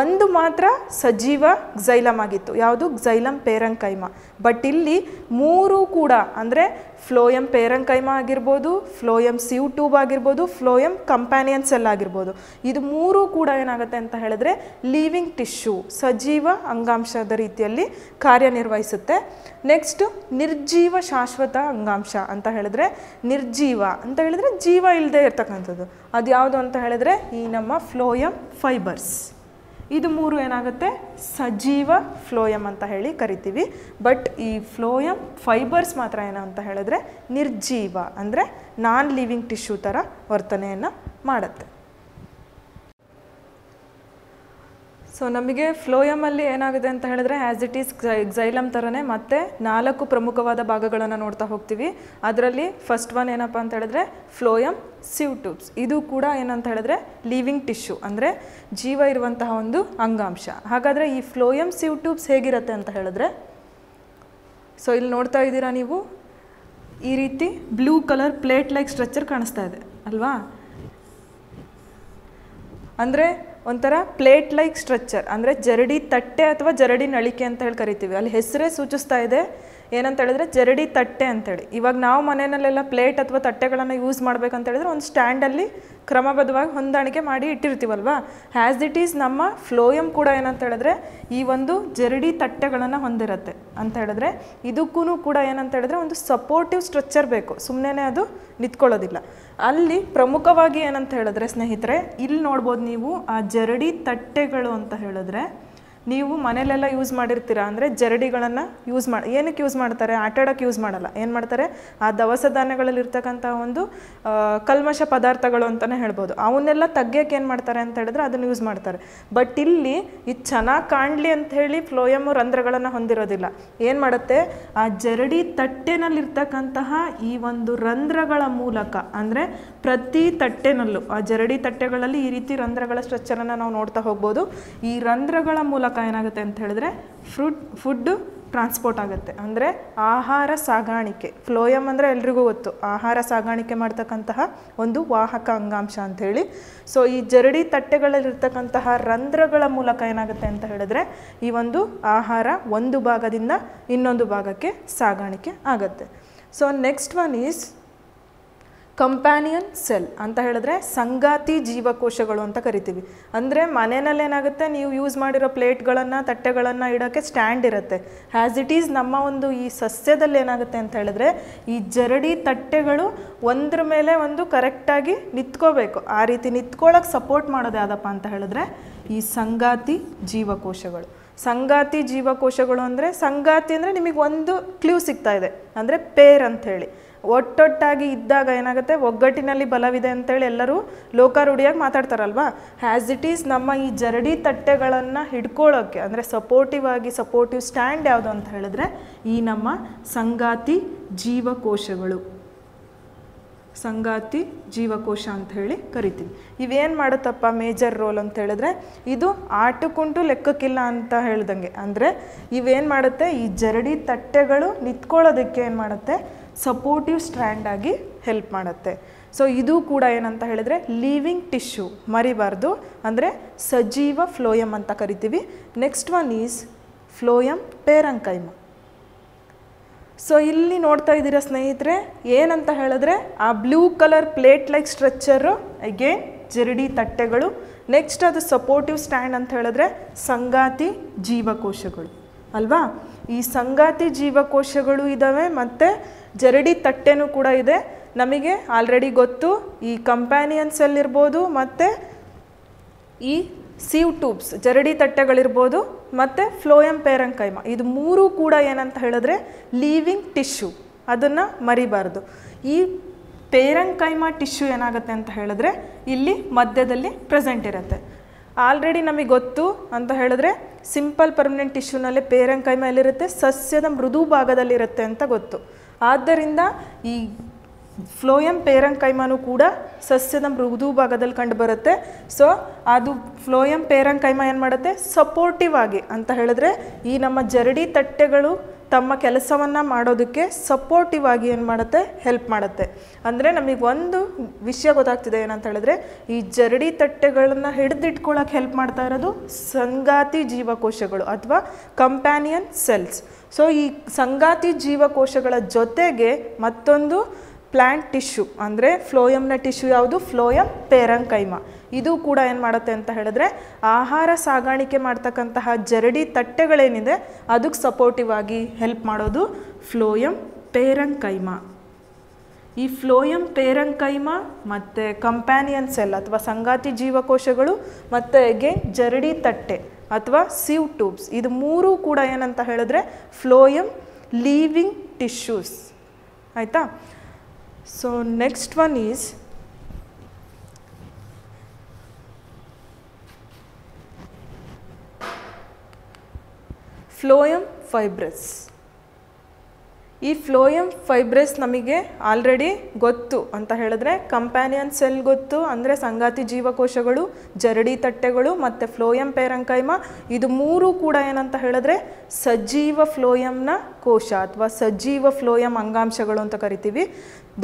S1: ಒಂದು ಮಾತ್ರ ಸಜೀವ ಝೈಲಮ್ ಆಗಿತ್ತು ಯಾವುದು? Xylem parenchyma. ಬಟ್ ಇಲ್ಲಿ ಮೂರು ಕೂಡ ಅಂದರೆ ಫ್ಲೋಯಂ ಪೇರಂಕೈಮ ಆಗಿರ್ಬೋದು, ಫ್ಲೋಯಂ ಸಿವ್ ಟ್ಯೂಬ್ ಆಗಿರ್ಬೋದು, ಫ್ಲೋಯಂ ಕಂಪ್ಯಾನಿಯನ್ ಸೆಲ್ ಆಗಿರ್ಬೋದು. ಇದು ಮೂರು ಕೂಡ ಏನಾಗುತ್ತೆ ಅಂತ ಹೇಳಿದ್ರೆ ಲೀವಿಂಗ್ ಟಿಶ್ಯೂ ಸಜೀವ ಅಂಗಾಂಶದ ರೀತಿಯಲ್ಲಿ ಕಾರ್ಯನಿರ್ವಹಿಸುತ್ತೆ. ನೆಕ್ಸ್ಟ್ ನಿರ್ಜೀವ ಶಾಶ್ವತ ಅಂಗಾಂಶ ಅಂತ ಹೇಳಿದ್ರೆ ನಿರ್ಜೀವ. ಅಂತ ಹೇಳಿದ್ರೆ ಜೀವ ಇಲ್ಲದೆ ಅದು ಯಾವುದು ಅಂತ ಹೇಳಿದ್ರೆ ಈ ನಮ್ಮ ಫ್ಲೋಯಮ್ ಫೈಬರ್ಸ್. ಇದು ಮೂರು ಏನಾಗುತ್ತೆ? ಸಜೀವ ಫ್ಲೋಯಮ್ ಅಂತ ಹೇಳಿ ಕರಿತೀವಿ. ಬಟ್ ಈ ಫ್ಲೋಯಮ್ ಫೈಬರ್ಸ್ ಮಾತ್ರ ಏನು ಅಂತ ಹೇಳಿದ್ರೆ ನಿರ್ಜೀವ, ಅಂದರೆ ನಾನ್ ಲಿವಿಂಗ್ ಟಿಶ್ಯೂ ಥರ ವರ್ತನೆಯನ್ನು ಮಾಡುತ್ತೆ. ಸೊ ನಮಗೆ ಫ್ಲೋಯಮಲ್ಲಿ ಏನಾಗಿದೆ ಅಂತ ಹೇಳಿದ್ರೆ ಆ್ಯಸ್ ಇಟ್ ಈಸ್ ಎಕ್ಸೈಲಮ್ ಥರನೇ ಮತ್ತೆ ನಾಲ್ಕು ಪ್ರಮುಖವಾದ ಭಾಗಗಳನ್ನು ನೋಡ್ತಾ ಹೋಗ್ತೀವಿ. ಅದರಲ್ಲಿ ಫಸ್ಟ್ ಒನ್ ಏನಪ್ಪ ಅಂತ ಹೇಳಿದ್ರೆ, ಫ್ಲೋಯಮ್ ಸಿವ್ ಟ್ಯೂಬ್ಸ್ ಇದು ಕೂಡ ಏನಂತ ಹೇಳಿದ್ರೆ ಲೀವಿಂಗ್ ಟಿಶ್ಯೂ, ಅಂದರೆ ಜೀವ ಇರುವಂತಹ ಒಂದು ಅಂಗಾಂಶ. ಹಾಗಾದರೆ ಈ ಫ್ಲೋಯಮ್ ಸಿವ್ ಟ್ಯೂಬ್ಸ್ ಹೇಗಿರುತ್ತೆ ಅಂತ ಹೇಳಿದ್ರೆ, ಸೊ ಇಲ್ಲಿ ನೋಡ್ತಾ ಇದ್ದೀರಾ ನೀವು, ಈ ರೀತಿ blue colour plate like structure ಕಾಣಿಸ್ತಾ ಇದೆ, ಅಲ್ವಾ? ಅಂದರೆ ಒಂಥರ ಪ್ಲೇಟ್ ಲೈಕ್ ಸ್ಟ್ರಕ್ಚರ್, ಅಂದರೆ ಜರಡಿ ತಟ್ಟೆ ಅಥವಾ ಜರಡಿ ನಳಿಕೆ ಅಂತ ಹೇಳಿ ಕರಿತೀವಿ. ಅಲ್ಲಿ ಹೆಸರೇ ಸೂಚಿಸ್ತಾ ಇದೆ ಏನಂತ ಹೇಳಿದ್ರೆ ಜರಡಿ ತಟ್ಟೆ ಅಂತೇಳಿ ಇವಾಗ ನಾವು ಮನೆಯಲ್ಲೆಲ್ಲ ಪ್ಲೇಟ್ ಅಥವಾ ತಟ್ಟೆಗಳನ್ನು ಯೂಸ್ ಮಾಡ್ಬೇಕಂತ ಹೇಳಿದ್ರೆ ಒಂದು ಸ್ಟ್ಯಾಂಡಲ್ಲಿ ಕ್ರಮಬದ್ಧವಾಗಿ ಹೊಂದಾಣಿಕೆ ಮಾಡಿ ಇಟ್ಟಿರ್ತೀವಲ್ವ? ಆ್ಯಸ್ ಇಟ್ ಈಸ್ ನಮ್ಮ ಫ್ಲೋಯಮ್ ಕೂಡ ಏನಂತ ಹೇಳಿದ್ರೆ ಈ ಒಂದು ಜರಡಿ ತಟ್ಟೆಗಳನ್ನು ಹೊಂದಿರುತ್ತೆ ಅಂತ ಹೇಳಿದ್ರೆ ಇದಕ್ಕೂ ಕೂಡ ಏನಂತ ಹೇಳಿದ್ರೆ ಒಂದು ಸಪೋರ್ಟಿವ್ ಸ್ಟ್ರಕ್ಚರ್ ಬೇಕು. ಸುಮ್ಮನೆ ಅದು ನಿಂತ್ಕೊಳ್ಳೋದಿಲ್ಲ. ಅಲ್ಲಿ ಪ್ರಮುಖವಾಗಿ ಏನಂತ ಹೇಳಿದ್ರೆ ಸ್ನೇಹಿತರೆ, ಇಲ್ಲಿ ನೋಡ್ಬೋದು ನೀವು ಆ ಜರಡಿ ತಟ್ಟೆಗಳು ಅಂತ ಹೇಳಿದ್ರೆ ನೀವು ಮನೇಲೆಲ್ಲ ಯೂಸ್ ಮಾಡಿರ್ತೀರಾ? ಅಂದರೆ ಜರಡಿಗಳನ್ನು ಯೂಸ್ ಮಾಡಿ ಏನಕ್ಕೆ ಯೂಸ್ ಮಾಡ್ತಾರೆ? ಆಟಾಡೋಕ್ಕೆ ಯೂಸ್ ಮಾಡಲ್ಲ. ಏನು ಮಾಡ್ತಾರೆ? ಆ ದವಸ ಧಾನ್ಯಗಳಲ್ಲಿರ್ತಕ್ಕಂಥ ಒಂದು ಕಲ್ಮಶ ಪದಾರ್ಥಗಳು ಅಂತಲೇ ಹೇಳ್ಬೋದು. ಅವನ್ನೆಲ್ಲ ತಗ್ಗಕ್ಕೆ ಏನು ಮಾಡ್ತಾರೆ ಅಂತ ಹೇಳಿದ್ರೆ ಅದನ್ನು ಯೂಸ್ ಮಾಡ್ತಾರೆ. ಬಟ್ ಇಲ್ಲಿ ಈ ಚೆನ್ನಾಗಿ ಕಾಣಲಿ ಅಂತ ಹೇಳಿ ಫ್ಲೋಯಮ್ ರಂಧ್ರಗಳನ್ನು ಹೊಂದಿರೋದಿಲ್ಲ. ಏನು ಮಾಡುತ್ತೆ? ಆ ಜರಡಿ ತಟ್ಟೆನಲ್ಲಿರ್ತಕ್ಕಂತಹ ಈ ಒಂದು ರಂಧ್ರಗಳ ಮೂಲಕ, ಅಂದರೆ ಪ್ರತಿ ತಟ್ಟೆನಲ್ಲೂ, ಆ ಜರಡಿ ತಟ್ಟೆಗಳಲ್ಲಿ ಈ ರೀತಿ ರಂಧ್ರಗಳ ಸ್ಟ್ರಕ್ಚರನ್ನು ನಾವು ನೋಡ್ತಾ ಹೋಗ್ಬೋದು. ಈ ರಂಧ್ರಗಳ ಮೂಲಕ ಏನಾಗುತ್ತೆ ಅಂತ ಹೇಳಿದ್ರೆ ಫ್ರೂಟ್ ಫುಡ್ಡು ಟ್ರಾನ್ಸ್ಪೋರ್ಟ್ ಆಗುತ್ತೆ. ಅಂದರೆ ಆಹಾರ ಸಾಗಾಣಿಕೆ. ಫ್ಲೋಯಮ್ ಅಂದರೆ ಎಲ್ರಿಗೂ ಗೊತ್ತು. ಆಹಾರ ಸಾಗಾಣಿಕೆ ಮಾಡ್ತಕ್ಕಂತಹ ಒಂದು ವಾಹಕ ಅಂಗಾಂಶ ಅಂತ ಹೇಳಿ. ಸೊ ಈ ಜರಡಿ ತಟ್ಟೆಗಳಲ್ಲಿರ್ತಕ್ಕಂತಹ ರಂಧ್ರಗಳ ಮೂಲಕ ಏನಾಗುತ್ತೆ ಅಂತ ಹೇಳಿದ್ರೆ ಈ ಒಂದು ಆಹಾರ ಒಂದು ಭಾಗದಿಂದ ಇನ್ನೊಂದು ಭಾಗಕ್ಕೆ ಸಾಗಾಣಿಕೆ ಆಗುತ್ತೆ. So next one is companion cell ಅಂತ ಹೇಳಿದ್ರೆ ಸಂಗಾತಿ ಜೀವಕೋಶಗಳು ಅಂತ ಕರಿತೀವಿ. ಅಂದರೆ ಮನೆಯಲ್ಲಿ ಏನಾಗುತ್ತೆ? ನೀವು ಯೂಸ್ ಮಾಡಿರೋ ಪ್ಲೇಟ್ಗಳನ್ನು, ತಟ್ಟೆಗಳನ್ನು ಇಡೋಕ್ಕೆ ಸ್ಟ್ಯಾಂಡ್ ಇರುತ್ತೆ. ಹ್ಯಾಸ್ ಇಟ್ ಈಸ್ ನಮ್ಮ ಒಂದು ಈ ಸಸ್ಯದಲ್ಲಿ ಏನಾಗುತ್ತೆ ಅಂತ ಹೇಳಿದ್ರೆ ಈ ಜರಡಿ ತಟ್ಟೆಗಳು ಒಂದ್ರ ಮೇಲೆ ಒಂದು ಕರೆಕ್ಟಾಗಿ ನಿಂತ್ಕೋಬೇಕು. ಆ ರೀತಿ ನಿಂತ್ಕೊಳ್ಳೋಕೆ ಸಪೋರ್ಟ್ ಮಾಡೋದು ಯಾವುದಪ್ಪ ಅಂತ ಹೇಳಿದ್ರೆ ಈ ಸಂಗಾತಿ ಜೀವಕೋಶಗಳು. ಸಂಗಾತಿ ಜೀವಕೋಶಗಳು ಅಂದರೆ ಸಂಗಾತಿ ಅಂದರೆ ನಿಮಗೆ ಒಂದು ಕ್ಲೂ ಸಿಗ್ತಾ ಇದೆ. ಅಂದರೆ ಪೇರ್ ಅಂತ ಹೇಳಿ. ಒಟ್ಟೊಟ್ಟಾಗಿ ಇದ್ದಾಗ ಏನಾಗುತ್ತೆ? ಒಗ್ಗಟ್ಟಿನಲ್ಲಿ ಬಲವಿದೆ ಅಂತೇಳಿ ಎಲ್ಲರೂ ಲೋಕಾರೂಢಿಯಾಗಿ ಮಾತಾಡ್ತಾರಲ್ವಾ? ಹ್ಯಾಸ್ ಇಟ್ ಈಸ್ ನಮ್ಮ ಈ ಜರಡಿ ತಟ್ಟೆಗಳನ್ನು ಹಿಡ್ಕೊಳ್ಳೋಕ್ಕೆ ಅಂದರೆ ಸಪೋರ್ಟಿವ್ ಆಗಿ ಸಪೋರ್ಟಿವ್ ಸ್ಟ್ಯಾಂಡ್ ಯಾವುದು ಅಂತ ಹೇಳಿದ್ರೆ, ಈ ನಮ್ಮ ಸಂಗಾತಿ ಜೀವಕೋಶಗಳು. ಸಂಗಾತಿ ಜೀವಕೋಶ ಅಂತ ಹೇಳಿ ಕರಿತೀವಿ. ಇವೇನು ಮಾಡುತ್ತಪ್ಪ ಮೇಜರ್ ರೋಲ್ ಅಂತ ಹೇಳಿದ್ರೆ, ಇದು ಆಟಕ್ಕುಂಟು ಲೆಕ್ಕಕ್ಕಿಲ್ಲ ಅಂತ ಹೇಳ್ದಂಗೆ. ಅಂದರೆ ಇವೇನು ಮಾಡುತ್ತೆ? ಈ ಜರಡಿ ತಟ್ಟೆಗಳು ನಿಂತ್ಕೊಳ್ಳೋದಕ್ಕೆ ಏನು ಮಾಡುತ್ತೆ? ಸಪೋರ್ಟಿವ್ ಸ್ಟ್ರ್ಯಾಂಡ್ ಆಗಿ ಹೆಲ್ಪ್ ಮಾಡುತ್ತೆ. ಸೊ ಇದು ಕೂಡ ಏನಂತ ಹೇಳಿದ್ರೆ ಲೀವಿಂಗ್ ಟಿಶ್ಯೂ ಮರಿಬಾರ್ದು. ಅಂದರೆ, ಸಜೀವ ಫ್ಲೋಯಮ್ ಅಂತ ಕರಿತೀವಿ. Next one is phloem parenchyma so ಇಲ್ಲಿ ನೋಡ್ತಾ ಇದ್ದೀರಾ ಸ್ನೇಹಿತರೆ, ಏನಂತ ಹೇಳಿದ್ರೆ, ಆ blue colour plate like structure again ಜರಡಿ ತಟ್ಟೆಗಳು. ನೆಕ್ಸ್ಟ್ ಅದು ಸಪೋರ್ಟಿವ್ ಸ್ಟ್ಯಾಂಡ್ ಅಂತ ಹೇಳಿದ್ರೆ, ಸಂಗಾತಿ ಜೀವಕೋಶಗಳು. ಅಲ್ವಾ? ಈ ಸಂಗಾತಿ ಜೀವಕೋಶಗಳು ಇದ್ದಾವೆ ಮತ್ತು ಜರಡಿ ತಟ್ಟೆನೂ ಕೂಡ ಇದೆ. ನಮಗೆ ಆಲ್ರೆಡಿ ಗೊತ್ತು, ಈ ಕಂಪ್ಯಾನಿಯನ್ಸಲ್ಲಿರ್ಬೋದು ಮತ್ತು ಈ ಸೀವ್ ಟ್ಯೂಬ್ಸ್ ಜರಡಿ ತಟ್ಟೆಗಳಿರ್ಬೋದು, ಮತ್ತು ಫ್ಲೋಯಂ ಪೇರಂಕೈಮ ಇದು ಮೂರು ಕೂಡ ಏನಂತ ಹೇಳಿದ್ರೆ ಲೀವಿಂಗ್ ಟಿಶ್ಯೂ ಅದನ್ನು ಮರಿಬಾರ್ದು. ಈ ಪೇರಂಕೈಮ ಟಿಶ್ಯೂ ಏನಾಗುತ್ತೆ ಅಂತ ಹೇಳಿದ್ರೆ ಇಲ್ಲಿ ಮಧ್ಯದಲ್ಲಿ ಪ್ರೆಸೆಂಟ್ ಇರುತ್ತೆ. ಆಲ್ರೆಡಿ ನಮಗೆ ಗೊತ್ತು ಅಂತ ಹೇಳಿದ್ರೆ ಸಿಂಪಲ್ ಪರ್ಮನೆಂಟ್ ಟಿಶ್ಯೂನಲ್ಲಿ ಪೇರಂಕೈಮ ಎಲ್ಲಿರುತ್ತೆ ಸಸ್ಯದ ಮೃದು ಭಾಗದಲ್ಲಿರುತ್ತೆ ಅಂತ ಗೊತ್ತು. ಆದ್ದರಿಂದ ಈ ಫ್ಲೋಯಂ ಪೇರಂಕೈಮಾನು ಕೂಡ ಸಸ್ಯದ ಮೃದು ಭಾಗದಲ್ಲಿ ಕಂಡುಬರುತ್ತೆ ಸೊ ಅದು ಫ್ಲೋಯಂ ಪೇರಂಕೈಮ ಏನು ಮಾಡುತ್ತೆ? ಸಪೋರ್ಟಿವ್ ಆಗಿ ಅಂತ ಹೇಳಿದ್ರೆ ಈ ನಮ್ಮ ಜರಡಿ ತಟ್ಟೆಗಳು ತಮ್ಮ ಕೆಲಸವನ್ನು ಮಾಡೋದಕ್ಕೆ ಸಪೋರ್ಟಿವ್ ಆಗಿ ಏನು ಮಾಡುತ್ತೆ? ಹೆಲ್ಪ್ ಮಾಡುತ್ತೆ. ಅಂದರೆ ನಮಗೆ ಒಂದು ವಿಷಯ ಗೊತ್ತಾಗ್ತಿದೆ ಏನಂತ ಹೇಳಿದ್ರೆ, ಈ ಜರಡಿ ತಟ್ಟೆಗಳನ್ನು ಹಿಡಿದಿಟ್ಕೊಳ್ಳೋಕೆ ಹೆಲ್ಪ್ ಮಾಡ್ತಾ ಇರೋದು ಸಂಗಾತಿ ಜೀವಕೋಶಗಳು ಅಥವಾ ಕಂಪ್ಯಾನಿಯನ್ ಸೆಲ್ಸ್ ಸೊ ಈ ಸಂಗಾತಿ ಜೀವಕೋಶಗಳ ಜೊತೆಗೆ ಮತ್ತೊಂದು ಪ್ಲ್ಯಾಂಟ್ ಟಿಶ್ಯೂ ಅಂದರೆ ಫ್ಲೋಯಮ್ನ ಟಿಶ್ಯೂ ಯಾವುದು? Phloem parenchyma. ಇದು ಕೂಡ ಏನು ಮಾಡುತ್ತೆ ಅಂತ ಹೇಳಿದ್ರೆ, ಆಹಾರ ಸಾಗಾಣಿಕೆ ಮಾಡ್ತಕ್ಕಂತಹ ಜರಡಿ ತಟ್ಟೆಗಳೇನಿದೆ, ಅದಕ್ಕೆ ಸಪೋರ್ಟಿವ್ ಆಗಿ ಹೆಲ್ಪ್ ಮಾಡೋದು ಫ್ಲೋಯಂ ಪೇರಂಕೈಮ. ಈ ಫ್ಲೋಯಂ ಪೇರಂಕೈಮ ಮತ್ತು ಕಂಪ್ಯಾನಿಯನ್ ಸೆಲ್ ಅಥವಾ ಸಂಗಾತಿ ಜೀವಕೋಶಗಳು ಮತ್ತು ಹೇಗೆ ಜರಡಿ ತಟ್ಟೆ ಅಥವಾ ಸೀವ್ ಟ್ಯೂಬ್ಸ್ ಇದು ಮೂರೂ ಕೂಡ ಏನಂತ ಹೇಳಿದ್ರೆ ಫ್ಲೋಯಂ ಲೀವಿಂಗ್ ಟಿಶ್ಯೂಸ್ ಆಯಿತಾ? So next one is phloem fibres ಈ ಫ್ಲೋಯಮ್ ಫೈಬ್ರಸ್ ನಮಗೆ ಆಲ್ರೆಡಿ ಗೊತ್ತು ಅಂತ ಹೇಳಿದ್ರೆ ಕಂಪ್ಯಾನಿಯನ್ ಸೆಲ್ ಗೊತ್ತು, ಅಂದರೆ ಸಂಗಾತಿ ಜೀವಕೋಶಗಳು, ಜರಡಿ ತಟ್ಟೆಗಳು ಮತ್ತು ಫ್ಲೋಯಮ್ ಪೇರಂಕೈಮ ಇದು ಮೂರು ಕೂಡ ಏನಂತ ಹೇಳಿದ್ರೆ ಸಜೀವ ಫ್ಲೋಯಮ್ನ ಕೋಶ ಅಥವಾ ಸಜೀವ ಫ್ಲೋಯಮ್ ಅಂಗಾಂಶಗಳು ಅಂತ ಕರಿತೀವಿ.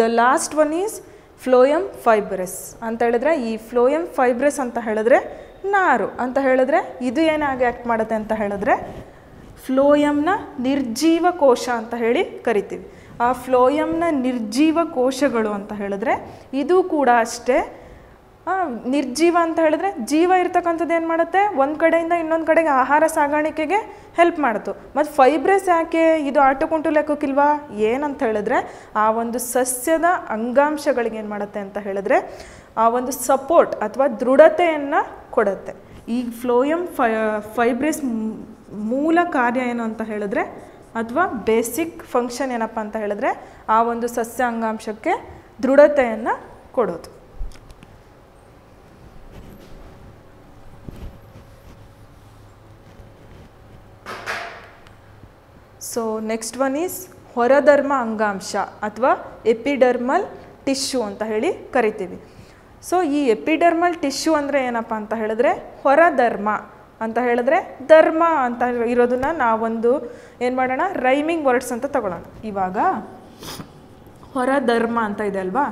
S1: The last one is phloem fibres ಅಂತ ಹೇಳಿದ್ರೆ ಈ ಫ್ಲೋಯಮ್ ಫೈಬ್ರಸ್ ಅಂತ ಹೇಳಿದ್ರೆ ನಾರು. ಅಂತ ಹೇಳಿದ್ರೆ ಇದು ಏನಾಗಿ ಆ್ಯಕ್ಟ್ ಮಾಡುತ್ತೆ ಅಂತ ಹೇಳಿದ್ರೆ ಫ್ಲೋಯಮ್ನ ನಿರ್ಜೀವ ಕೋಶ ಅಂತ ಹೇಳಿ ಕರಿತೀವಿ. ಆ ಫ್ಲೋಯಮ್ನ ನಿರ್ಜೀವ ಕೋಶಗಳು ಅಂತ ಹೇಳಿದ್ರೆ ಇದು ಕೂಡ ಅಷ್ಟೇ. ನಿರ್ಜೀವ ಅಂತ ಹೇಳಿದ್ರೆ ಜೀವ ಇರ್ತಕ್ಕಂಥದ್ದು ಏನು ಮಾಡುತ್ತೆ? ಒಂದು ಕಡೆಯಿಂದ ಇನ್ನೊಂದು ಕಡೆಗೆ ಆಹಾರ ಸಾಗಾಣಿಕೆಗೆ ಹೆಲ್ಪ್ ಮಾಡ್ತು ಮತ್ತು ಫೈಬ್ರಸ್ ಯಾಕೆ ಇದು ಆಟಕುಂಟು ಲೆಕ್ಕಕ್ಕಿಲ್ವಾ? ಏನಂತ ಹೇಳಿದ್ರೆ ಆ ಒಂದು ಸಸ್ಯದ ಅಂಗಾಂಶಗಳಿಗೆ ಏನು ಮಾಡುತ್ತೆ ಅಂತ ಹೇಳಿದ್ರೆ ಆ ಒಂದು ಸಪೋರ್ಟ್ ಅಥವಾ ದೃಢತೆಯನ್ನು ಕೊಡುತ್ತೆ. ಈ ಫ್ಲೋಯಮ್ ಫೈ ಫೈಬ್ರಸ್ ಮೂಲ ಕಾರ್ಯ ಏನು ಅಂತ ಹೇಳಿದ್ರೆ ಅಥವಾ ಬೇಸಿಕ್ ಫಂಕ್ಷನ್ ಏನಪ್ಪ ಅಂತ ಹೇಳಿದ್ರೆ ಆ ಒಂದು ಸಸ್ಯ ಅಂಗಾಂಶಕ್ಕೆ ದೃಢತೆಯನ್ನು ಕೊಡೋದು. ಸೊ ನೆಕ್ಸ್ಟ್ ಒನ್ ಈಸ್ ಹೊರಧರ್ಮ ಅಂಗಾಂಶ ಅಥವಾ ಎಪಿಡರ್ಮಲ್ ಟಿಶ್ಯೂ ಅಂತ ಹೇಳಿ ಕರಿತೀವಿ. ಸೊ ಈ ಎಪಿಡರ್ಮಲ್ ಟಿಶ್ಯೂ ಅಂದರೆ ಏನಪ್ಪ ಅಂತ ಹೇಳಿದ್ರೆ ಹೊರಧರ್ಮ. ಅಂತ ಹೇಳಿದ್ರೆ ಧರ್ಮ ಅಂತ ಇರೋದನ್ನ ನಾವೊಂದು ಏನು ಮಾಡೋಣ? ರೈಮಿಂಗ್ ವರ್ಡ್ಸ್ ಅಂತ ತಗೊಳ್ಳೋಣ. ಇವಾಗ ಹೊರ ಧರ್ಮ ಅಂತ ಇದೆ ಅಲ್ವಾ?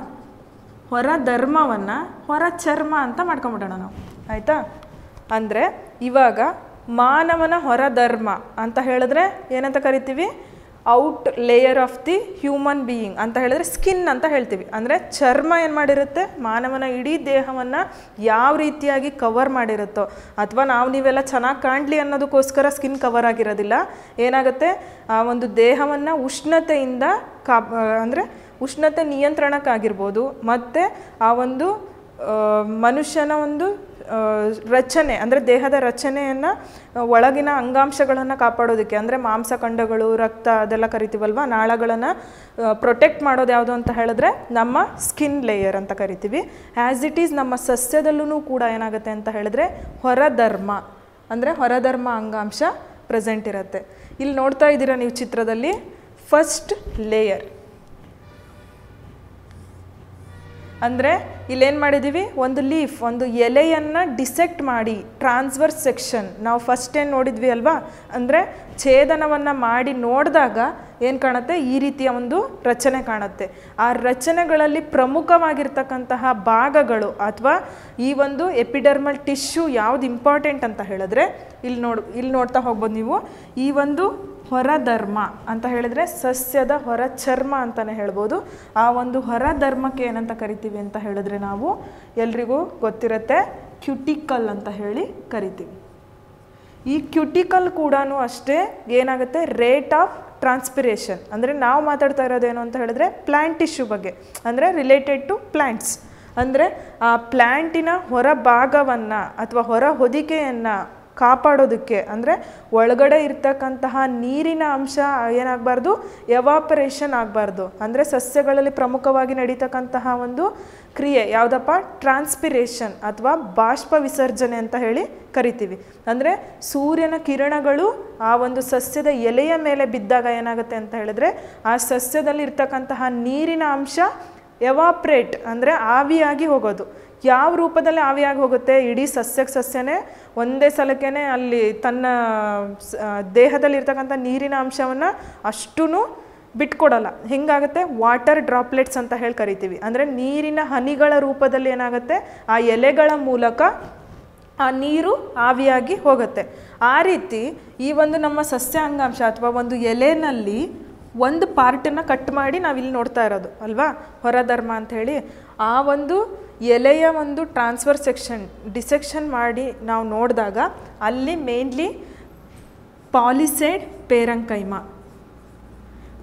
S1: ಹೊರ ಧರ್ಮವನ್ನು ಹೊರ ಚರ್ಮ ಅಂತ ಮಾಡ್ಕೊಂಬಿಡೋಣ ನಾವು. ಆಯಿತಾ? ಅಂದರೆ ಇವಾಗ ಮಾನವನ ಹೊರ ಧರ್ಮ ಅಂತ ಹೇಳಿದ್ರೆ ಏನಂತ ಕರಿತೀವಿ? Out layer of the human being ಅಂತ ಹೇಳಿದ್ರೆ ಸ್ಕಿನ್ ಅಂತ ಹೇಳ್ತೀವಿ. ಅಂದರೆ ಚರ್ಮ ಏನು ಮಾಡಿರುತ್ತೆ? ಮಾನವನ ಇಡೀ ದೇಹವನ್ನು ಯಾವ ರೀತಿಯಾಗಿ ಕವರ್ ಮಾಡಿರುತ್ತೋ, ಅಥವಾ ನಾವು ನೀವೆಲ್ಲ ಚೆನ್ನಾಗಿ ಕಾಣಲಿ ಅನ್ನೋದಕ್ಕೋಸ್ಕರ ಸ್ಕಿನ್ ಕವರ್ ಆಗಿರೋದಿಲ್ಲ. ಏನಾಗುತ್ತೆ? ಆ ಒಂದು ದೇಹವನ್ನು ಉಷ್ಣತೆಯಿಂದ ಕಾ ಅಂದರೆ ಉಷ್ಣತೆ ನಿಯಂತ್ರಣಕ್ಕಾಗಿರ್ಬೋದು. ಮತ್ತು ಆ ಒಂದು ಮನುಷ್ಯನ ಒಂದು ರಚನೆ, ಅಂದರೆ ದೇಹದ ರಚನೆಯನ್ನು ಒಳಗಿನ ಅಂಗಾಂಶಗಳನ್ನು ಕಾಪಾಡೋದಕ್ಕೆ, ಅಂದರೆ ಮಾಂಸಖಂಡಗಳು, ರಕ್ತ ಅದೆಲ್ಲ ಕರಿತೀವಲ್ವ? ನಾಳಗಳನ್ನು ಪ್ರೊಟೆಕ್ಟ್ ಮಾಡೋದು ಯಾವುದು ಅಂತ ಹೇಳಿದ್ರೆ ನಮ್ಮ ಸ್ಕಿನ್ ಲೇಯರ್ ಅಂತ ಕರಿತೀವಿ. ಆ್ಯಸ್ ಇಟ್ ಈಸ್ ನಮ್ಮ ಸಸ್ಯದಲ್ಲೂ ಕೂಡ ಏನಾಗುತ್ತೆ ಅಂತ ಹೇಳಿದ್ರೆ ಹೊರಧರ್ಮ, ಅಂದರೆ ಹೊರಧರ್ಮ ಅಂಗಾಂಶ ಪ್ರೆಸೆಂಟ್ ಇರುತ್ತೆ. ಇಲ್ಲಿ ನೋಡ್ತಾ ಇದ್ದೀರಾ ನೀವು ಚಿತ್ರದಲ್ಲಿ? ಫಸ್ಟ್ ಲೇಯರ್ ಅಂದರೆ ಇಲ್ಲೇನು ಮಾಡಿದ್ದೀವಿ ಒಂದು ಲೀಫ್, ಒಂದು ಎಲೆಯನ್ನು ಡಿಸೆಕ್ಟ್ ಮಾಡಿ ಟ್ರಾನ್ಸ್ವರ್ಸ್ ಸೆಕ್ಷನ್. ನಾವು ಫಸ್ಟ್ ಏನು ನೋಡಿದ್ವಿ ಅಲ್ವಾ? ಅಂದರೆ ಛೇದನವನ್ನು ಮಾಡಿ ನೋಡಿದಾಗ ಏನು ಕಾಣುತ್ತೆ? ಈ ರೀತಿಯ ಒಂದು ರಚನೆ ಕಾಣುತ್ತೆ. ಆ ರಚನೆಗಳಲ್ಲಿ ಪ್ರಮುಖವಾಗಿರ್ತಕ್ಕಂತಹ ಭಾಗಗಳು ಅಥವಾ ಈ ಒಂದು ಎಪಿಡರ್ಮಲ್ ಟಿಶ್ಯೂ ಯಾವುದು ಇಂಪಾರ್ಟೆಂಟ್ ಅಂತ ಹೇಳಿದ್ರೆ ಇಲ್ಲಿ ನೋಡಿ ಇಲ್ಲಿ ನೋಡ್ತಾ ಹೋಗ್ಬೋದು ನೀವು. ಈ ಒಂದು ಹೊರಧರ್ಮ ಅಂತ ಹೇಳಿದ್ರೆ ಸಸ್ಯದ ಹೊರ ಚರ್ಮ ಅಂತಲೇ ಹೇಳ್ಬೋದು. ಆ ಒಂದು ಹೊರಧರ್ಮಕ್ಕೆ ಏನಂತ ಕರಿತೀವಿ ಅಂತ ಹೇಳಿದ್ರೆ ನಾವು ಎಲ್ರಿಗೂ ಗೊತ್ತಿರುತ್ತೆ, ಕ್ಯುಟಿಕಲ್ ಅಂತ ಹೇಳಿ ಕರಿತೀವಿ. ಈ ಕ್ಯುಟಿಕಲ್ ಕೂಡ ಅಷ್ಟೇ ಏನಾಗುತ್ತೆ, ರೇಟ್ ಆಫ್ ಟ್ರಾನ್ಸ್ಪಿರೇಷನ್. ಅಂದರೆ ನಾವು ಮಾತಾಡ್ತಾ ಇರೋದೇನು ಅಂತ ಹೇಳಿದ್ರೆ ಪ್ಲ್ಯಾಂಟ್ ಟಿಶ್ಯೂ ಬಗ್ಗೆ. ಅಂದರೆ ರಿಲೇಟೆಡ್ ಟು ಪ್ಲ್ಯಾಂಟ್ಸ್ ಅಂದರೆ ಆ ಪ್ಲ್ಯಾಂಟಿನ ಹೊರ ಭಾಗವನ್ನು ಅಥವಾ ಹೊರ ಹೊದಿಕೆಯನ್ನು ಕಾಪಾಡೋದಕ್ಕೆ, ಅಂದರೆ ಒಳಗಡೆ ಇರ್ತಕ್ಕಂತಹ ನೀರಿನ ಅಂಶ ಏನಾಗಬಾರ್ದು ಎವಾಪರೇಷನ್ ಆಗಬಾರ್ದು. ಅಂದರೆ ಸಸ್ಯಗಳಲ್ಲಿ ಪ್ರಮುಖವಾಗಿ ನಡೀತಕ್ಕಂತಹ ಒಂದು ಕ್ರಿಯೆ, ಯಾವುದಪ್ಪ? ಟ್ರಾನ್ಸ್ಪಿರೇಷನ್ ಅಥವಾ ಬಾಷ್ಪ ವಿಸರ್ಜನೆ ಅಂತ ಹೇಳಿ ಕರಿತೀವಿ. ಅಂದರೆ ಸೂರ್ಯನ ಕಿರಣಗಳು ಆ ಒಂದು ಸಸ್ಯದ ಎಲೆಯ ಮೇಲೆ ಬಿದ್ದಾಗ ಏನಾಗುತ್ತೆ ಅಂತ ಹೇಳಿದ್ರೆ, ಆ ಸಸ್ಯದಲ್ಲಿ ಇರ್ತಕ್ಕಂತಹ ನೀರಿನ ಅಂಶ ಎವಾಪ್ರೇಟ್ ಅಂದರೆ ಆವಿಯಾಗಿ ಹೋಗೋದು. ಯಾವ ರೂಪದಲ್ಲಿ ಆವಿಯಾಗಿ ಹೋಗುತ್ತೆ? ಇಡೀ ಸಸ್ಯಕ್ಕೆ ಸಸ್ಯನೇ ಒಂದೇ ಸಲಕ್ಕೇ ಅಲ್ಲಿ ತನ್ನ ದೇಹದಲ್ಲಿರ್ತಕ್ಕಂಥ ನೀರಿನ ಅಂಶವನ್ನು ಅಷ್ಟೂ ಬಿಟ್ಕೊಡಲ್ಲ. ಹೆಂಗಾಗುತ್ತೆ? ವಾಟರ್ ಡ್ರಾಪ್ಲೆಟ್ಸ್ ಅಂತ ಹೇಳಿ ಕರಿತೀವಿ. ಅಂದರೆ ನೀರಿನ ಹನಿಗಳ ರೂಪದಲ್ಲಿ ಏನಾಗುತ್ತೆ? ಆ ಎಲೆಗಳ ಮೂಲಕ ಆ ನೀರು ಆವಿಯಾಗಿ ಹೋಗುತ್ತೆ. ಆ ರೀತಿ ಈ ಒಂದು ನಮ್ಮ ಸಸ್ಯ ಅಂಗಾಂಶ ಅಥವಾ ಒಂದು ಎಲೆನಲ್ಲಿ ಒಂದು ಪಾರ್ಟನ್ನು ಕಟ್ ಮಾಡಿ ನಾವಿಲ್ಲಿ ನೋಡ್ತಾ ಇರೋದು, ಅಲ್ವಾ? ಹೊರಧರ್ಮ ಅಂತ ಹೇಳಿ. ಆ ಒಂದು ಎಲೆಯ ಒಂದು ಟ್ರಾನ್ಸ್ಫರ್ ಸೆಕ್ಷನ್ ಡಿಸೆಕ್ಷನ್ ಮಾಡಿ ನಾವು ನೋಡಿದಾಗ ಅಲ್ಲಿ mainly palisade parenchyma.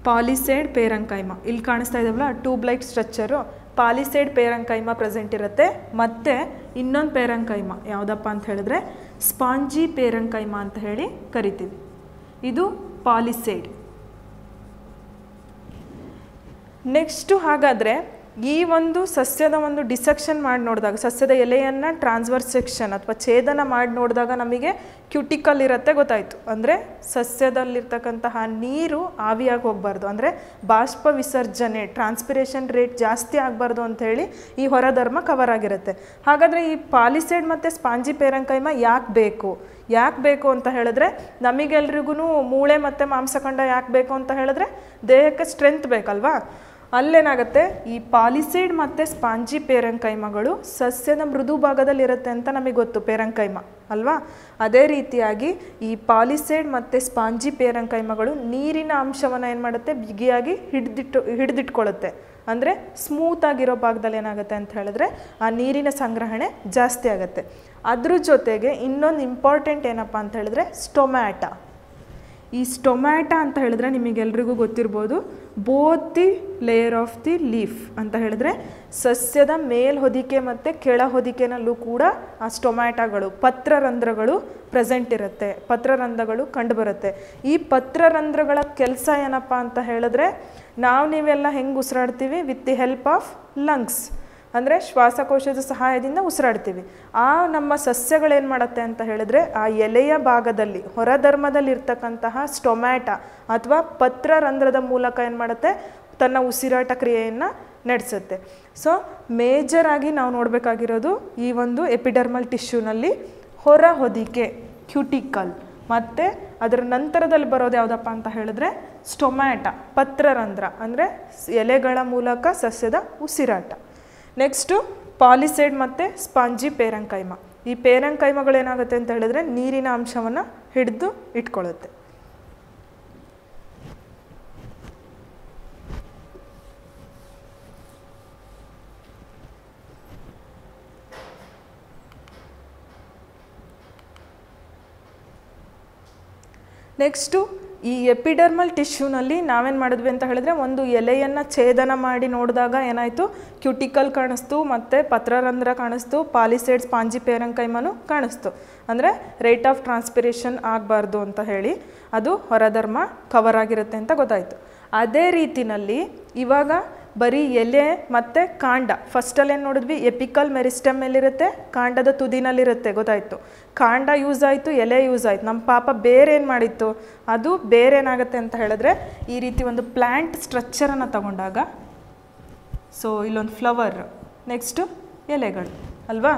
S1: Palisade parenchyma. ಇಲ್ಲಿ ಕಾಣಿಸ್ತಾ ಇದ್ದಾವಲ್ಲ tube light structure palisade parenchyma present ಇರುತ್ತೆ. ಮತ್ತು ಇನ್ನೊಂದು ಪೇರಂಕೈಮ, ಯಾವುದಪ್ಪ ಅಂತ ಹೇಳಿದ್ರೆ ಸ್ಪಾಂಜಿ ಪೇರಂಕೈಮ ಅಂತ ಹೇಳಿ ಕರಿತೀವಿ. ಇದು ಪಾಲಿಸೈಡ್ ನೆಕ್ಸ್ಟು ಹಾಗಾದರೆ ಈ ಒಂದು ಸಸ್ಯದ ಒಂದು ಡಿಸೆಕ್ಷನ್ ಮಾಡಿ ನೋಡಿದಾಗ, ಸಸ್ಯದ ಎಲೆಯನ್ನು ಟ್ರಾನ್ಸ್ವರ್ ಸೆಕ್ಷನ್ ಅಥವಾ ಛೇದನ ಮಾಡಿ ನೋಡಿದಾಗ ನಮಗೆ ಕ್ಯೂಟಿಕಲ್ ಇರುತ್ತೆ ಗೊತ್ತಾಯಿತು. ಅಂದರೆ ಸಸ್ಯದಲ್ಲಿರ್ತಕ್ಕಂತಹ ನೀರು ಆವಿಯಾಗಿ ಹೋಗಬಾರ್ದು. ಅಂದರೆ ಬಾಷ್ಪ ವಿಸರ್ಜನೆ ಟ್ರಾನ್ಸ್ಪಿರೇಷನ್ ರೇಟ್ ಜಾಸ್ತಿ ಆಗಬಾರ್ದು ಅಂಥೇಳಿ ಈ ಹೊರಧರ್ಮ ಕವರ್ ಆಗಿರುತ್ತೆ. ಹಾಗಾದರೆ ಈ ಪಾಲಿಸೈಡ್ ಮತ್ತು ಸ್ಪಾಂಜಿ ಪೇರಂಕೈಮ ಯಾಕೆ ಬೇಕು? ಯಾಕೆ ಬೇಕು ಅಂತ ಹೇಳಿದ್ರೆ ನಮಗೆಲ್ರಿಗೂ ಮೂಳೆ ಮತ್ತು ಮಾಂಸಖಂಡ ಯಾಕೆ ಬೇಕು ಅಂತ ಹೇಳಿದ್ರೆ, ದೇಹಕ್ಕೆ ಸ್ಟ್ರೆಂತ್ ಬೇಕಲ್ವಾ? ಅಲ್ಲೇನಾಗುತ್ತೆ? ಈ ಪಾಲಿಸೈಡ್ ಮತ್ತು ಸ್ಪಾಂಜಿ ಪೇರಂಕೈಮಗಳು ಸಸ್ಯದ ಮೃದು ಭಾಗದಲ್ಲಿರುತ್ತೆ ಅಂತ ನಮಗೆ ಗೊತ್ತು, ಪೇರಂಕೈಮ, ಅಲ್ವಾ? ಅದೇ ರೀತಿಯಾಗಿ ಈ ಪಾಲಿಸೈಡ್ ಮತ್ತು ಸ್ಪಾಂಜಿ ಪೇರಂಕೈಮಗಳು ನೀರಿನ ಅಂಶವನ್ನು ಏನು ಮಾಡುತ್ತೆ? ಬಿಗಿಯಾಗಿ ಹಿಡಿದಿಟ್ಟು ಹಿಡಿದಿಟ್ಕೊಳ್ಳುತ್ತೆ ಅಂದರೆ ಸ್ಮೂತ್ ಆಗಿರೋ ಭಾಗದಲ್ಲಿ ಏನಾಗುತ್ತೆ ಅಂತ ಹೇಳಿದ್ರೆ ಆ ನೀರಿನ ಸಂಗ್ರಹಣೆ ಜಾಸ್ತಿ ಆಗುತ್ತೆ. ಅದ್ರ ಜೊತೆಗೆ ಇನ್ನೊಂದು ಇಂಪಾರ್ಟೆಂಟ್ ಏನಪ್ಪ ಅಂತ ಹೇಳಿದ್ರೆ ಸ್ಟೊಮ್ಯಾಟ. ಈ ಸ್ಟೊಮ್ಯಾಟ ಅಂತ ಹೇಳಿದ್ರೆ ನಿಮಗೆಲ್ರಿಗೂ ಗೊತ್ತಿರ್ಬೋದು. Both the layer of the leaf ಅಂತ ಹೇಳಿದ್ರೆ ಸಸ್ಯದ ಮೇಲ್ ಹೊದಿಕೆ ಮತ್ತು ಕೆಳ ಹೊದಿಕೆನಲ್ಲೂ ಕೂಡ ಆ ಸ್ಟೊಮ್ಯಾಟಗಳು, ಪತ್ರರಂಧ್ರಗಳು ಪ್ರೆಸೆಂಟ್ ಇರುತ್ತೆ. ಪತ್ರರಂಧ್ರಗಳು ಕಂಡುಬರುತ್ತೆ. ಈ ಪತ್ರರಂಧ್ರಗಳ ಕೆಲಸ ಏನಪ್ಪ ಅಂತ ಹೇಳಿದ್ರೆ ನಾವು ನೀವೆಲ್ಲ ಹೆಂಗೆ ಉಸಿರಾಡ್ತೀವಿ? With the help of lungs ಅಂದರೆ ಶ್ವಾಸಕೋಶದ ಸಹಾಯದಿಂದ ಉಸಿರಾಡ್ತೀವಿ. ಆ ನಮ್ಮ ಸಸ್ಯಗಳೇನು ಮಾಡುತ್ತೆ ಅಂತ ಹೇಳಿದ್ರೆ ಆ ಎಲೆಯ ಭಾಗದಲ್ಲಿ ಹೊರಧರ್ಮದಲ್ಲಿ ಇರ್ತಕ್ಕಂತಹ ಸ್ಟೊಮ್ಯಾಟ ಅಥವಾ ಪತ್ರ ರಂಧ್ರದ ಮೂಲಕ ಏನು ಮಾಡುತ್ತೆ? ತನ್ನ ಉಸಿರಾಟ ಕ್ರಿಯೆಯನ್ನು ನಡೆಸುತ್ತೆ. ಸೊ ಮೇಜರ್ ಆಗಿ ನಾವು ನೋಡಬೇಕಾಗಿರೋದು ಈ ಒಂದು ಎಪಿಡರ್ಮಲ್ ಟಿಶ್ಯೂನಲ್ಲಿ ಹೊರ ಹೊದಿಕೆ ಕ್ಯೂಟಿಕಲ್ ಮತ್ತು ಅದರ ನಂತರದಲ್ಲಿ ಬರೋದು ಯಾವುದಪ್ಪ ಅಂತ ಹೇಳಿದ್ರೆ ಸ್ಟೊಮ್ಯಾಟ, ಪತ್ರರಂಧ್ರ ಅಂದರೆ ಎಲೆಗಳ ಮೂಲಕ ಸಸ್ಯದ ಉಸಿರಾಟ. ನೆಕ್ಸ್ಟು ಪಾಲಿಸೈಡ್ ಮತ್ತು ಸ್ಪಾಂಜಿ ಪೇರಂಕೈಮ ಈ ಪೇರಂಕೈಮಗಳೇನಾಗುತ್ತೆ ಅಂತ ಹೇಳಿದ್ರೆ ನೀರಿನ ಅಂಶವನ್ನು ಹಿಡಿದು ಇಟ್ಕೊಳ್ಳುತ್ತೆ. ನೆಕ್ಸ್ಟು ಈ ಎಪಿಡರ್ಮಲ್ ಟಿಶ್ಯೂನಲ್ಲಿ ನಾವೇನು ಮಾಡಿದ್ವಿ ಅಂತ ಹೇಳಿದ್ರೆ ಒಂದು ಎಲೆಯನ್ನು ಛೇದನ ಮಾಡಿ ನೋಡಿದಾಗ ಏನಾಯಿತು? ಕ್ಯೂಟಿಕಲ್ ಕಾಣಿಸ್ತು, ಮತ್ತು ಪತ್ರರಂಧ್ರ ಕಾಣಿಸ್ತು ಪಾಲಿಸೈಡ್ಸ್ ಪಾಂಜಿ ಪೇರಂಕೈಮನು ಕಾಣಿಸ್ತು. ಅಂದರೆ ರೇಟ್ ಆಫ್ ಟ್ರಾನ್ಸ್ಪಿರೇಷನ್ ಆಗಬಾರ್ದು ಅಂತ ಹೇಳಿ ಅದು ಹೊರಧರ್ಮ ಕವರ್ ಆಗಿರುತ್ತೆ ಅಂತ ಗೊತ್ತಾಯಿತು. ಅದೇ ರೀತಿನಲ್ಲಿ ಇವಾಗ ಬರೀ ಎಲೆ ಮತ್ತು ಕಾಂಡ. ಫಸ್ಟಲ್ಲಿ ಏನು ನೋಡಿದ್ವಿ? ಎಪಿಕಲ್ ಮೆರಿಸ್ಟಮ್ ಮೇಲಿರುತ್ತೆ ಕಾಂಡದ ತುದಿನಲ್ಲಿರುತ್ತೆ, ಗೊತ್ತಾಯಿತು. ಕಾಂಡ ಯೂಸ್ ಆಯಿತು, ಎಲೆ ಯೂಸ್ ಆಯಿತು. ನಮ್ಮ ಪಾಪ ಬೇರೆ ಏನು ಮಾಡಿತ್ತು? ಅದು ಬೇರೆ ಏನಾಗುತ್ತೆ ಅಂತ ಹೇಳಿದ್ರೆ, ಈ ರೀತಿ ಒಂದು ಪ್ಲ್ಯಾಂಟ್ ಸ್ಟ್ರಕ್ಚರನ್ನು ತಗೊಂಡಾಗ, ಸೊ ಇಲ್ಲೊಂದು ಫ್ಲವರ್, ನೆಕ್ಸ್ಟು ಎಲೆಗಳು, ಅಲ್ವಾ?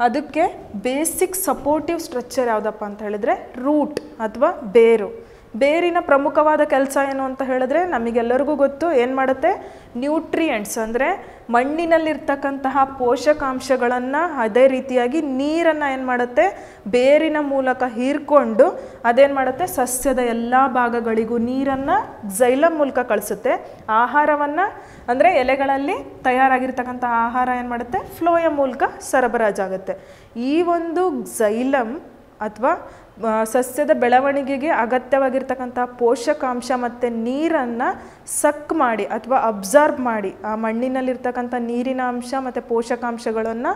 S1: ಅದಕ್ಕೆ ಬೇಸಿಕ್ ಸಪೋರ್ಟಿವ್ ಸ್ಟ್ರಕ್ಚರ್ ಯಾವುದಪ್ಪ ಅಂತ ಹೇಳಿದ್ರೆ, ರೂಟ್ ಅಥವಾ ಬೇರು. ಬೇರಿನ ಪ್ರಮುಖವಾದ ಕೆಲಸ ಏನು ಅಂತ ಹೇಳಿದ್ರೆ ನಮಗೆಲ್ಲರಿಗೂ ಗೊತ್ತು ಏನು ಮಾಡುತ್ತೆ? ನ್ಯೂಟ್ರಿಯೆಂಟ್ಸ್ ಅಂದರೆ ಮಣ್ಣಿನಲ್ಲಿರ್ತಕ್ಕಂತಹ ಪೋಷಕಾಂಶಗಳನ್ನು ಅದೇ ರೀತಿಯಾಗಿ ನೀರನ್ನು ಏನು ಮಾಡುತ್ತೆ? ಬೇರಿನ ಮೂಲಕ ಹೀರ್ಕೊಂಡು ಅದೇನು ಮಾಡುತ್ತೆ? ಸಸ್ಯದ ಎಲ್ಲ ಭಾಗಗಳಿಗೂ ನೀರನ್ನು ಜೈಲಂ ಮೂಲಕ ಕಳಿಸುತ್ತೆ. ಆಹಾರವನ್ನು ಅಂದರೆ ಎಲೆಗಳಲ್ಲಿ ತಯಾರಾಗಿರ್ತಕ್ಕಂಥ ಆಹಾರ ಏನು ಮಾಡುತ್ತೆ? ಫ್ಲೋಯ ಮೂಲಕ ಸರಬರಾಜಾಗುತ್ತೆ. ಈ ಒಂದು ಜೈಲಮ್ ಅಥವಾ ಸಸ್ಯದ ಬೆಳವಣಿಗೆಗೆ ಅಗತ್ಯವಾಗಿರ್ತಕ್ಕಂಥ ಪೋಷಕಾಂಶ ಮತ್ತು ನೀರನ್ನು ಸಕ್ ಮಾಡಿ ಅಥವಾ ಅಬ್ಸಾರ್ಬ್ ಮಾಡಿ ಆ ಮಣ್ಣಿನಲ್ಲಿರ್ತಕ್ಕಂಥ ನೀರಿನ ಅಂಶ ಮತ್ತು ಪೋಷಕಾಂಶಗಳನ್ನು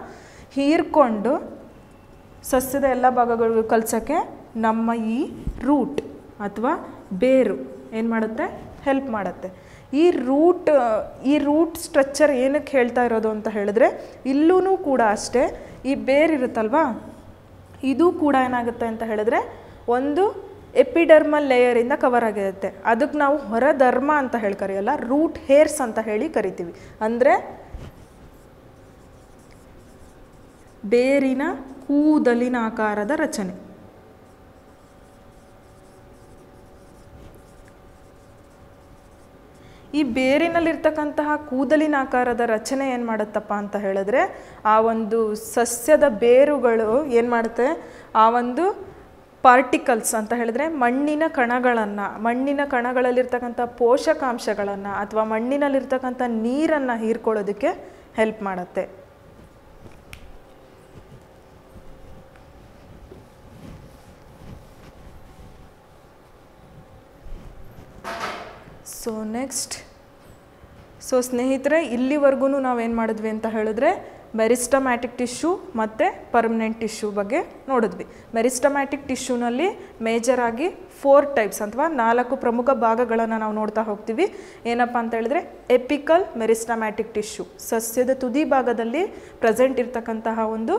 S1: ಹೀರ್ಕೊಂಡು ಸಸ್ಯದ ಎಲ್ಲ ಭಾಗಗಳಿಗೂ ಕಲ್ಸೋಕ್ಕೆ ನಮ್ಮ ಈ ರೂಟ್ ಅಥವಾ ಬೇರು ಏನು ಮಾಡುತ್ತೆ? ಹೆಲ್ಪ್ ಮಾಡುತ್ತೆ. ಈ ರೂಟ್ ಈ ರೂಟ್ ಸ್ಟ್ರಕ್ಚರ್ ಏನಕ್ಕೆ ಹೇಳ್ತಾ ಇರೋದು ಅಂತ ಹೇಳಿದ್ರೆ ಇಲ್ಲೂ ಕೂಡ ಅಷ್ಟೇ ಈ ಬೇರಿರುತ್ತಲ್ವಾ? ಇದು ಕೂಡ ಏನಾಗುತ್ತೆ ಅಂತ ಹೇಳಿದ್ರೆ ಒಂದು ಎಪಿಡರ್ಮಲ್ ಲೇಯರಿಂದ ಕವರ್ ಆಗಿರುತ್ತೆ. ಅದಕ್ಕೆ ನಾವು ಹೊರಧರ್ಮ ಅಂತ ಹೇಳಿ ಕರೆಯಲ್ಲ ರೂಟ್ ಹೇರ್ಸ್ ಅಂತ ಹೇಳಿ ಕರಿತೀವಿ. ಅಂದರೆ ಬೇರಿನ ಕೂದಲಿನ ಆಕಾರದ ರಚನೆ. ಈ ಬೇರಿನಲ್ಲಿರ್ತಕ್ಕಂತಹ ಕೂದಲಿನಾಕಾರದ ರಚನೆ ಏನು ಮಾಡುತ್ತಪ್ಪ ಅಂತ ಹೇಳಿದ್ರೆ, ಆ ಒಂದು ಸಸ್ಯದ ಬೇರುಗಳು ಏನು ಮಾಡುತ್ತೆ? ಆ ಒಂದು ಪಾರ್ಟಿಕಲ್ಸ್ ಅಂತ ಹೇಳಿದ್ರೆ ಮಣ್ಣಿನ ಕಣಗಳನ್ನು, ಮಣ್ಣಿನ ಕಣಗಳಲ್ಲಿರ್ತಕ್ಕಂಥ ಪೋಷಕಾಂಶಗಳನ್ನು ಅಥವಾ ಮಣ್ಣಿನಲ್ಲಿರ್ತಕ್ಕಂಥ ನೀರನ್ನು ಹೀರ್ಕೊಳ್ಳೋದಕ್ಕೆ ಹೆಲ್ಪ್ ಮಾಡುತ್ತೆ. ಸೊ ನೆಕ್ಸ್ಟ್ ಸೊ ಸ್ನೇಹಿತರೆ ಇಲ್ಲಿವರೆಗೂ ನಾವೇನು ಮಾಡಿದ್ವಿ ಅಂತ ಹೇಳಿದ್ರೆ, ಮೆರಿಸ್ಟಮ್ಯಾಟಿಕ್ ಟಿಶ್ಯೂ ಮತ್ತು ಪರ್ಮನೆಂಟ್ ಟಿಶ್ಯೂ ಬಗ್ಗೆ ನೋಡಿದ್ವಿ. ಮೆರಿಸ್ಟಮ್ಯಾಟಿಕ್ ಟಿಶ್ಯೂನಲ್ಲಿ ಮೇಜರಾಗಿ ಫೋರ್ ಟೈಪ್ಸ್ ಅಥವಾ ನಾಲ್ಕು ಪ್ರಮುಖ ಭಾಗಗಳನ್ನು ನಾವು ನೋಡ್ತಾ ಹೋಗ್ತೀವಿ. ಏನಪ್ಪ ಅಂತ ಹೇಳಿದ್ರೆ, ಎಪಿಕಲ್ ಮೆರಿಸ್ಟಮ್ಯಾಟಿಕ್ ಟಿಶ್ಯೂ. ಸಸ್ಯದ ತುದಿ ಭಾಗದಲ್ಲಿ ಪ್ರೆಸೆಂಟ್ ಇರತಕ್ಕಂತಹ ಒಂದು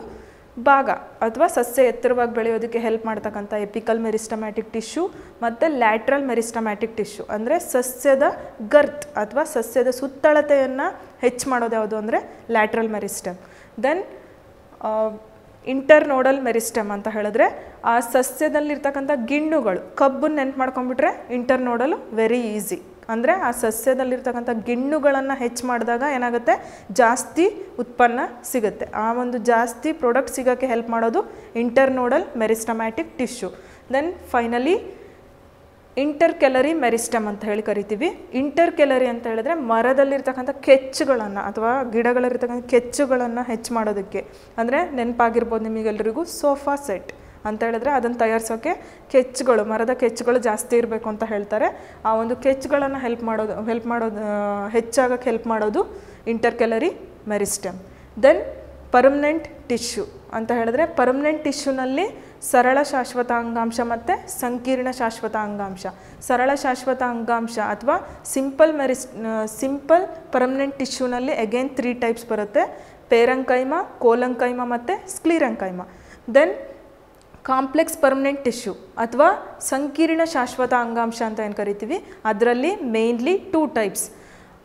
S1: ಭಾಗ ಅಥವಾ ಸಸ್ಯ ಎತ್ತರವಾಗಿ ಬೆಳೆಯೋದಕ್ಕೆ ಹೆಲ್ಪ್ ಮಾಡ್ತಕ್ಕಂಥ ಎಪಿಕಲ್ ಮೆರಿಸ್ಟಮ್ಯಾಟಿಕ್ ಟಿಶ್ಯೂ ಮತ್ತು ಲ್ಯಾಟ್ರಲ್ ಮೆರಿಸ್ಟಮ್ಯಾಟಿಕ್ ಟಿಶ್ಯೂ ಅಂದರೆ ಸಸ್ಯದ ಗರ್ತ್ ಅಥವಾ ಸಸ್ಯದ ಸುತ್ತಳತೆಯನ್ನು ಹೆಚ್ಚು ಮಾಡೋದು ಯಾವುದು ಅಂದರೆ lateral meristem then internodal meristem ಅಂತ ಹೇಳಿದ್ರೆ ಆ ಸಸ್ಯದಲ್ಲಿರ್ತಕ್ಕಂಥ ಗಿಣ್ಣುಗಳು ಕಬ್ಬನ್ನು ನೆನ್ಪು ಮಾಡ್ಕೊಂಡ್ಬಿಟ್ರೆ ಇಂಟರ್ನೋಡಲ್ ವೆರಿ ಈಸಿ ಅಂದರೆ ಆ ಸಸ್ಯದಲ್ಲಿರ್ತಕ್ಕಂಥ ಗಿಣ್ಣುಗಳನ್ನು ಹೆಚ್ಚು ಮಾಡಿದಾಗ ಏನಾಗುತ್ತೆ? ಜಾಸ್ತಿ ಉತ್ಪನ್ನ ಸಿಗುತ್ತೆ. ಆ ಒಂದು ಜಾಸ್ತಿ ಪ್ರಾಡಕ್ಟ್ ಸಿಗೋಕ್ಕೆ ಹೆಲ್ಪ್ ಮಾಡೋದು internodal meristematic tissue then finally intercalary meristem ಅಂತ ಹೇಳಿ ಕರಿತೀವಿ. ಇಂಟರ್ ಕೆಲರಿ ಅಂತ ಹೇಳಿದ್ರೆ ಮರದಲ್ಲಿರ್ತಕ್ಕಂಥ ಕೆಚ್ಚುಗಳನ್ನು ಅಥವಾ ಗಿಡಗಳಲ್ಲಿರ್ತಕ್ಕಂಥ ಕೆಚ್ಚುಗಳನ್ನು ಹೆಚ್ಚು ಮಾಡೋದಕ್ಕೆ. ಅಂದರೆ ನೆನಪಾಗಿರ್ಬೋದು ನಿಮಗೆಲ್ರಿಗೂ ಸೋಫಾ ಸೆಟ್ ಅಂತ ಹೇಳಿದ್ರೆ ಅದನ್ನು ತಯಾರಿಸೋಕೆ ಕೆಚ್ಚುಗಳು, ಮರದ ಕೆಚ್ಚುಗಳು ಜಾಸ್ತಿ ಇರಬೇಕು ಅಂತ ಹೇಳ್ತಾರೆ. ಆ ಒಂದು ಕೆಚ್ಚುಗಳನ್ನು ಹೆಲ್ಪ್ ಮಾಡೋದು ಹೆಲ್ಪ್ ಮಾಡೋದು ಹೆಚ್ಚಾಗಕ್ಕೆ ಹೆಲ್ಪ್ ಮಾಡೋದು intercalary meristem then permanent tissue ಅಂತ ಹೇಳಿದ್ರೆ ಪರ್ಮನೆಂಟ್ ಟಿಶ್ಯೂನಲ್ಲಿ ಸರಳ ಶಾಶ್ವತ ಅಂಗಾಂಶ ಮತ್ತು ಸಂಕೀರ್ಣ ಶಾಶ್ವತ ಅಂಗಾಂಶ ಸರಳ ಶಾಶ್ವತ ಅಂಗಾಂಶ ಅಥವಾ ಸಿಂಪಲ್ ಮೆರಿಸ್ ಸಿಂಪಲ್ ಪರ್ಮನೆಂಟ್ ಟಿಶ್ಯೂನಲ್ಲಿ ಅಗೇನ್ ತ್ರೀ ಟೈಪ್ಸ್ ಬರುತ್ತೆ. ಪೇರಂಕೈಮ, ಕೋಲಂಕೈಮ ಮತ್ತು sclerenchyma then complex permanent tissue ಅಥವಾ ಸಂಕೀರ್ಣ ಶಾಶ್ವತ ಅಂಗಾಂಶ ಅಂತ ಏನು ಕರಿತೀವಿ? ಅದರಲ್ಲಿ mainly two types.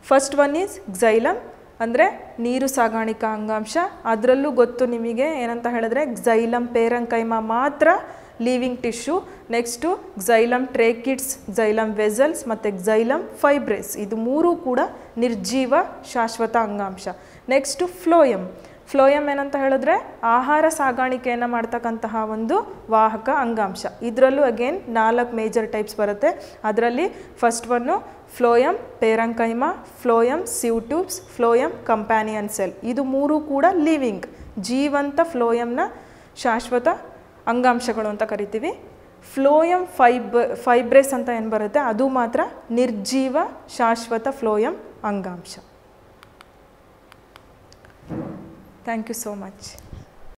S1: First one is xylem ಅಂದರೆ ನೀರು ಸಾಗಾಣಿಕಾ ಅಂಗಾಂಶ. ಅದರಲ್ಲೂ ಗೊತ್ತು ನಿಮಗೆ ಏನಂತ ಹೇಳಿದ್ರೆ ಗ್ಸೈಲಮ್ ಪೇರಂಕೈಮ ಮಾತ್ರ living tissue next xylem tracheids xylem vessels ಮತ್ತು ಗ್ಸೈಲಮ್ ಫೈಬ್ರೇಸ್ ಇದು ಮೂರೂ ಕೂಡ ನಿರ್ಜೀವ ಶಾಶ್ವತ ಅಂಗಾಂಶ. ನೆಕ್ಸ್ಟು ಫ್ಲೋಯಮ್ ಫ್ಲೋಯಮ್ ಏನಂತ ಹೇಳಿದ್ರೆ ಆಹಾರ ಸಾಗಾಣಿಕೆಯನ್ನು ಮಾಡ್ತಕ್ಕಂತಹ ಒಂದು ವಾಹಕ ಅಂಗಾಂಶ. ಇದರಲ್ಲೂ ಅಗೇನ್ ನಾಲ್ಕು ಮೇಜರ್ ಟೈಪ್ಸ್ ಬರುತ್ತೆ. ಅದರಲ್ಲಿ first one phloem, parenchyma, phloem sieve tubes phloem companion cell ಇದು ಮೂರು ಕೂಡ ಲಿವಿಂಗ್ ಜೀವಂತ ಫ್ಲೋಯಮ್ನ ಶಾಶ್ವತ ಅಂಗಾಂಶಗಳು ಅಂತ ಕರಿತೀವಿ. ಫ್ಲೋಯಮ್ ಫೈಬ್, ಫೈಬ್ರೆಸ್ ಅಂತ ಏನು ಬರುತ್ತೆ? ಅದು ಮಾತ್ರ ನಿರ್ಜೀವ ಶಾಶ್ವತ ಫ್ಲೋಯಮ್ ಅಂಗಾಂಶ. Thank you so much.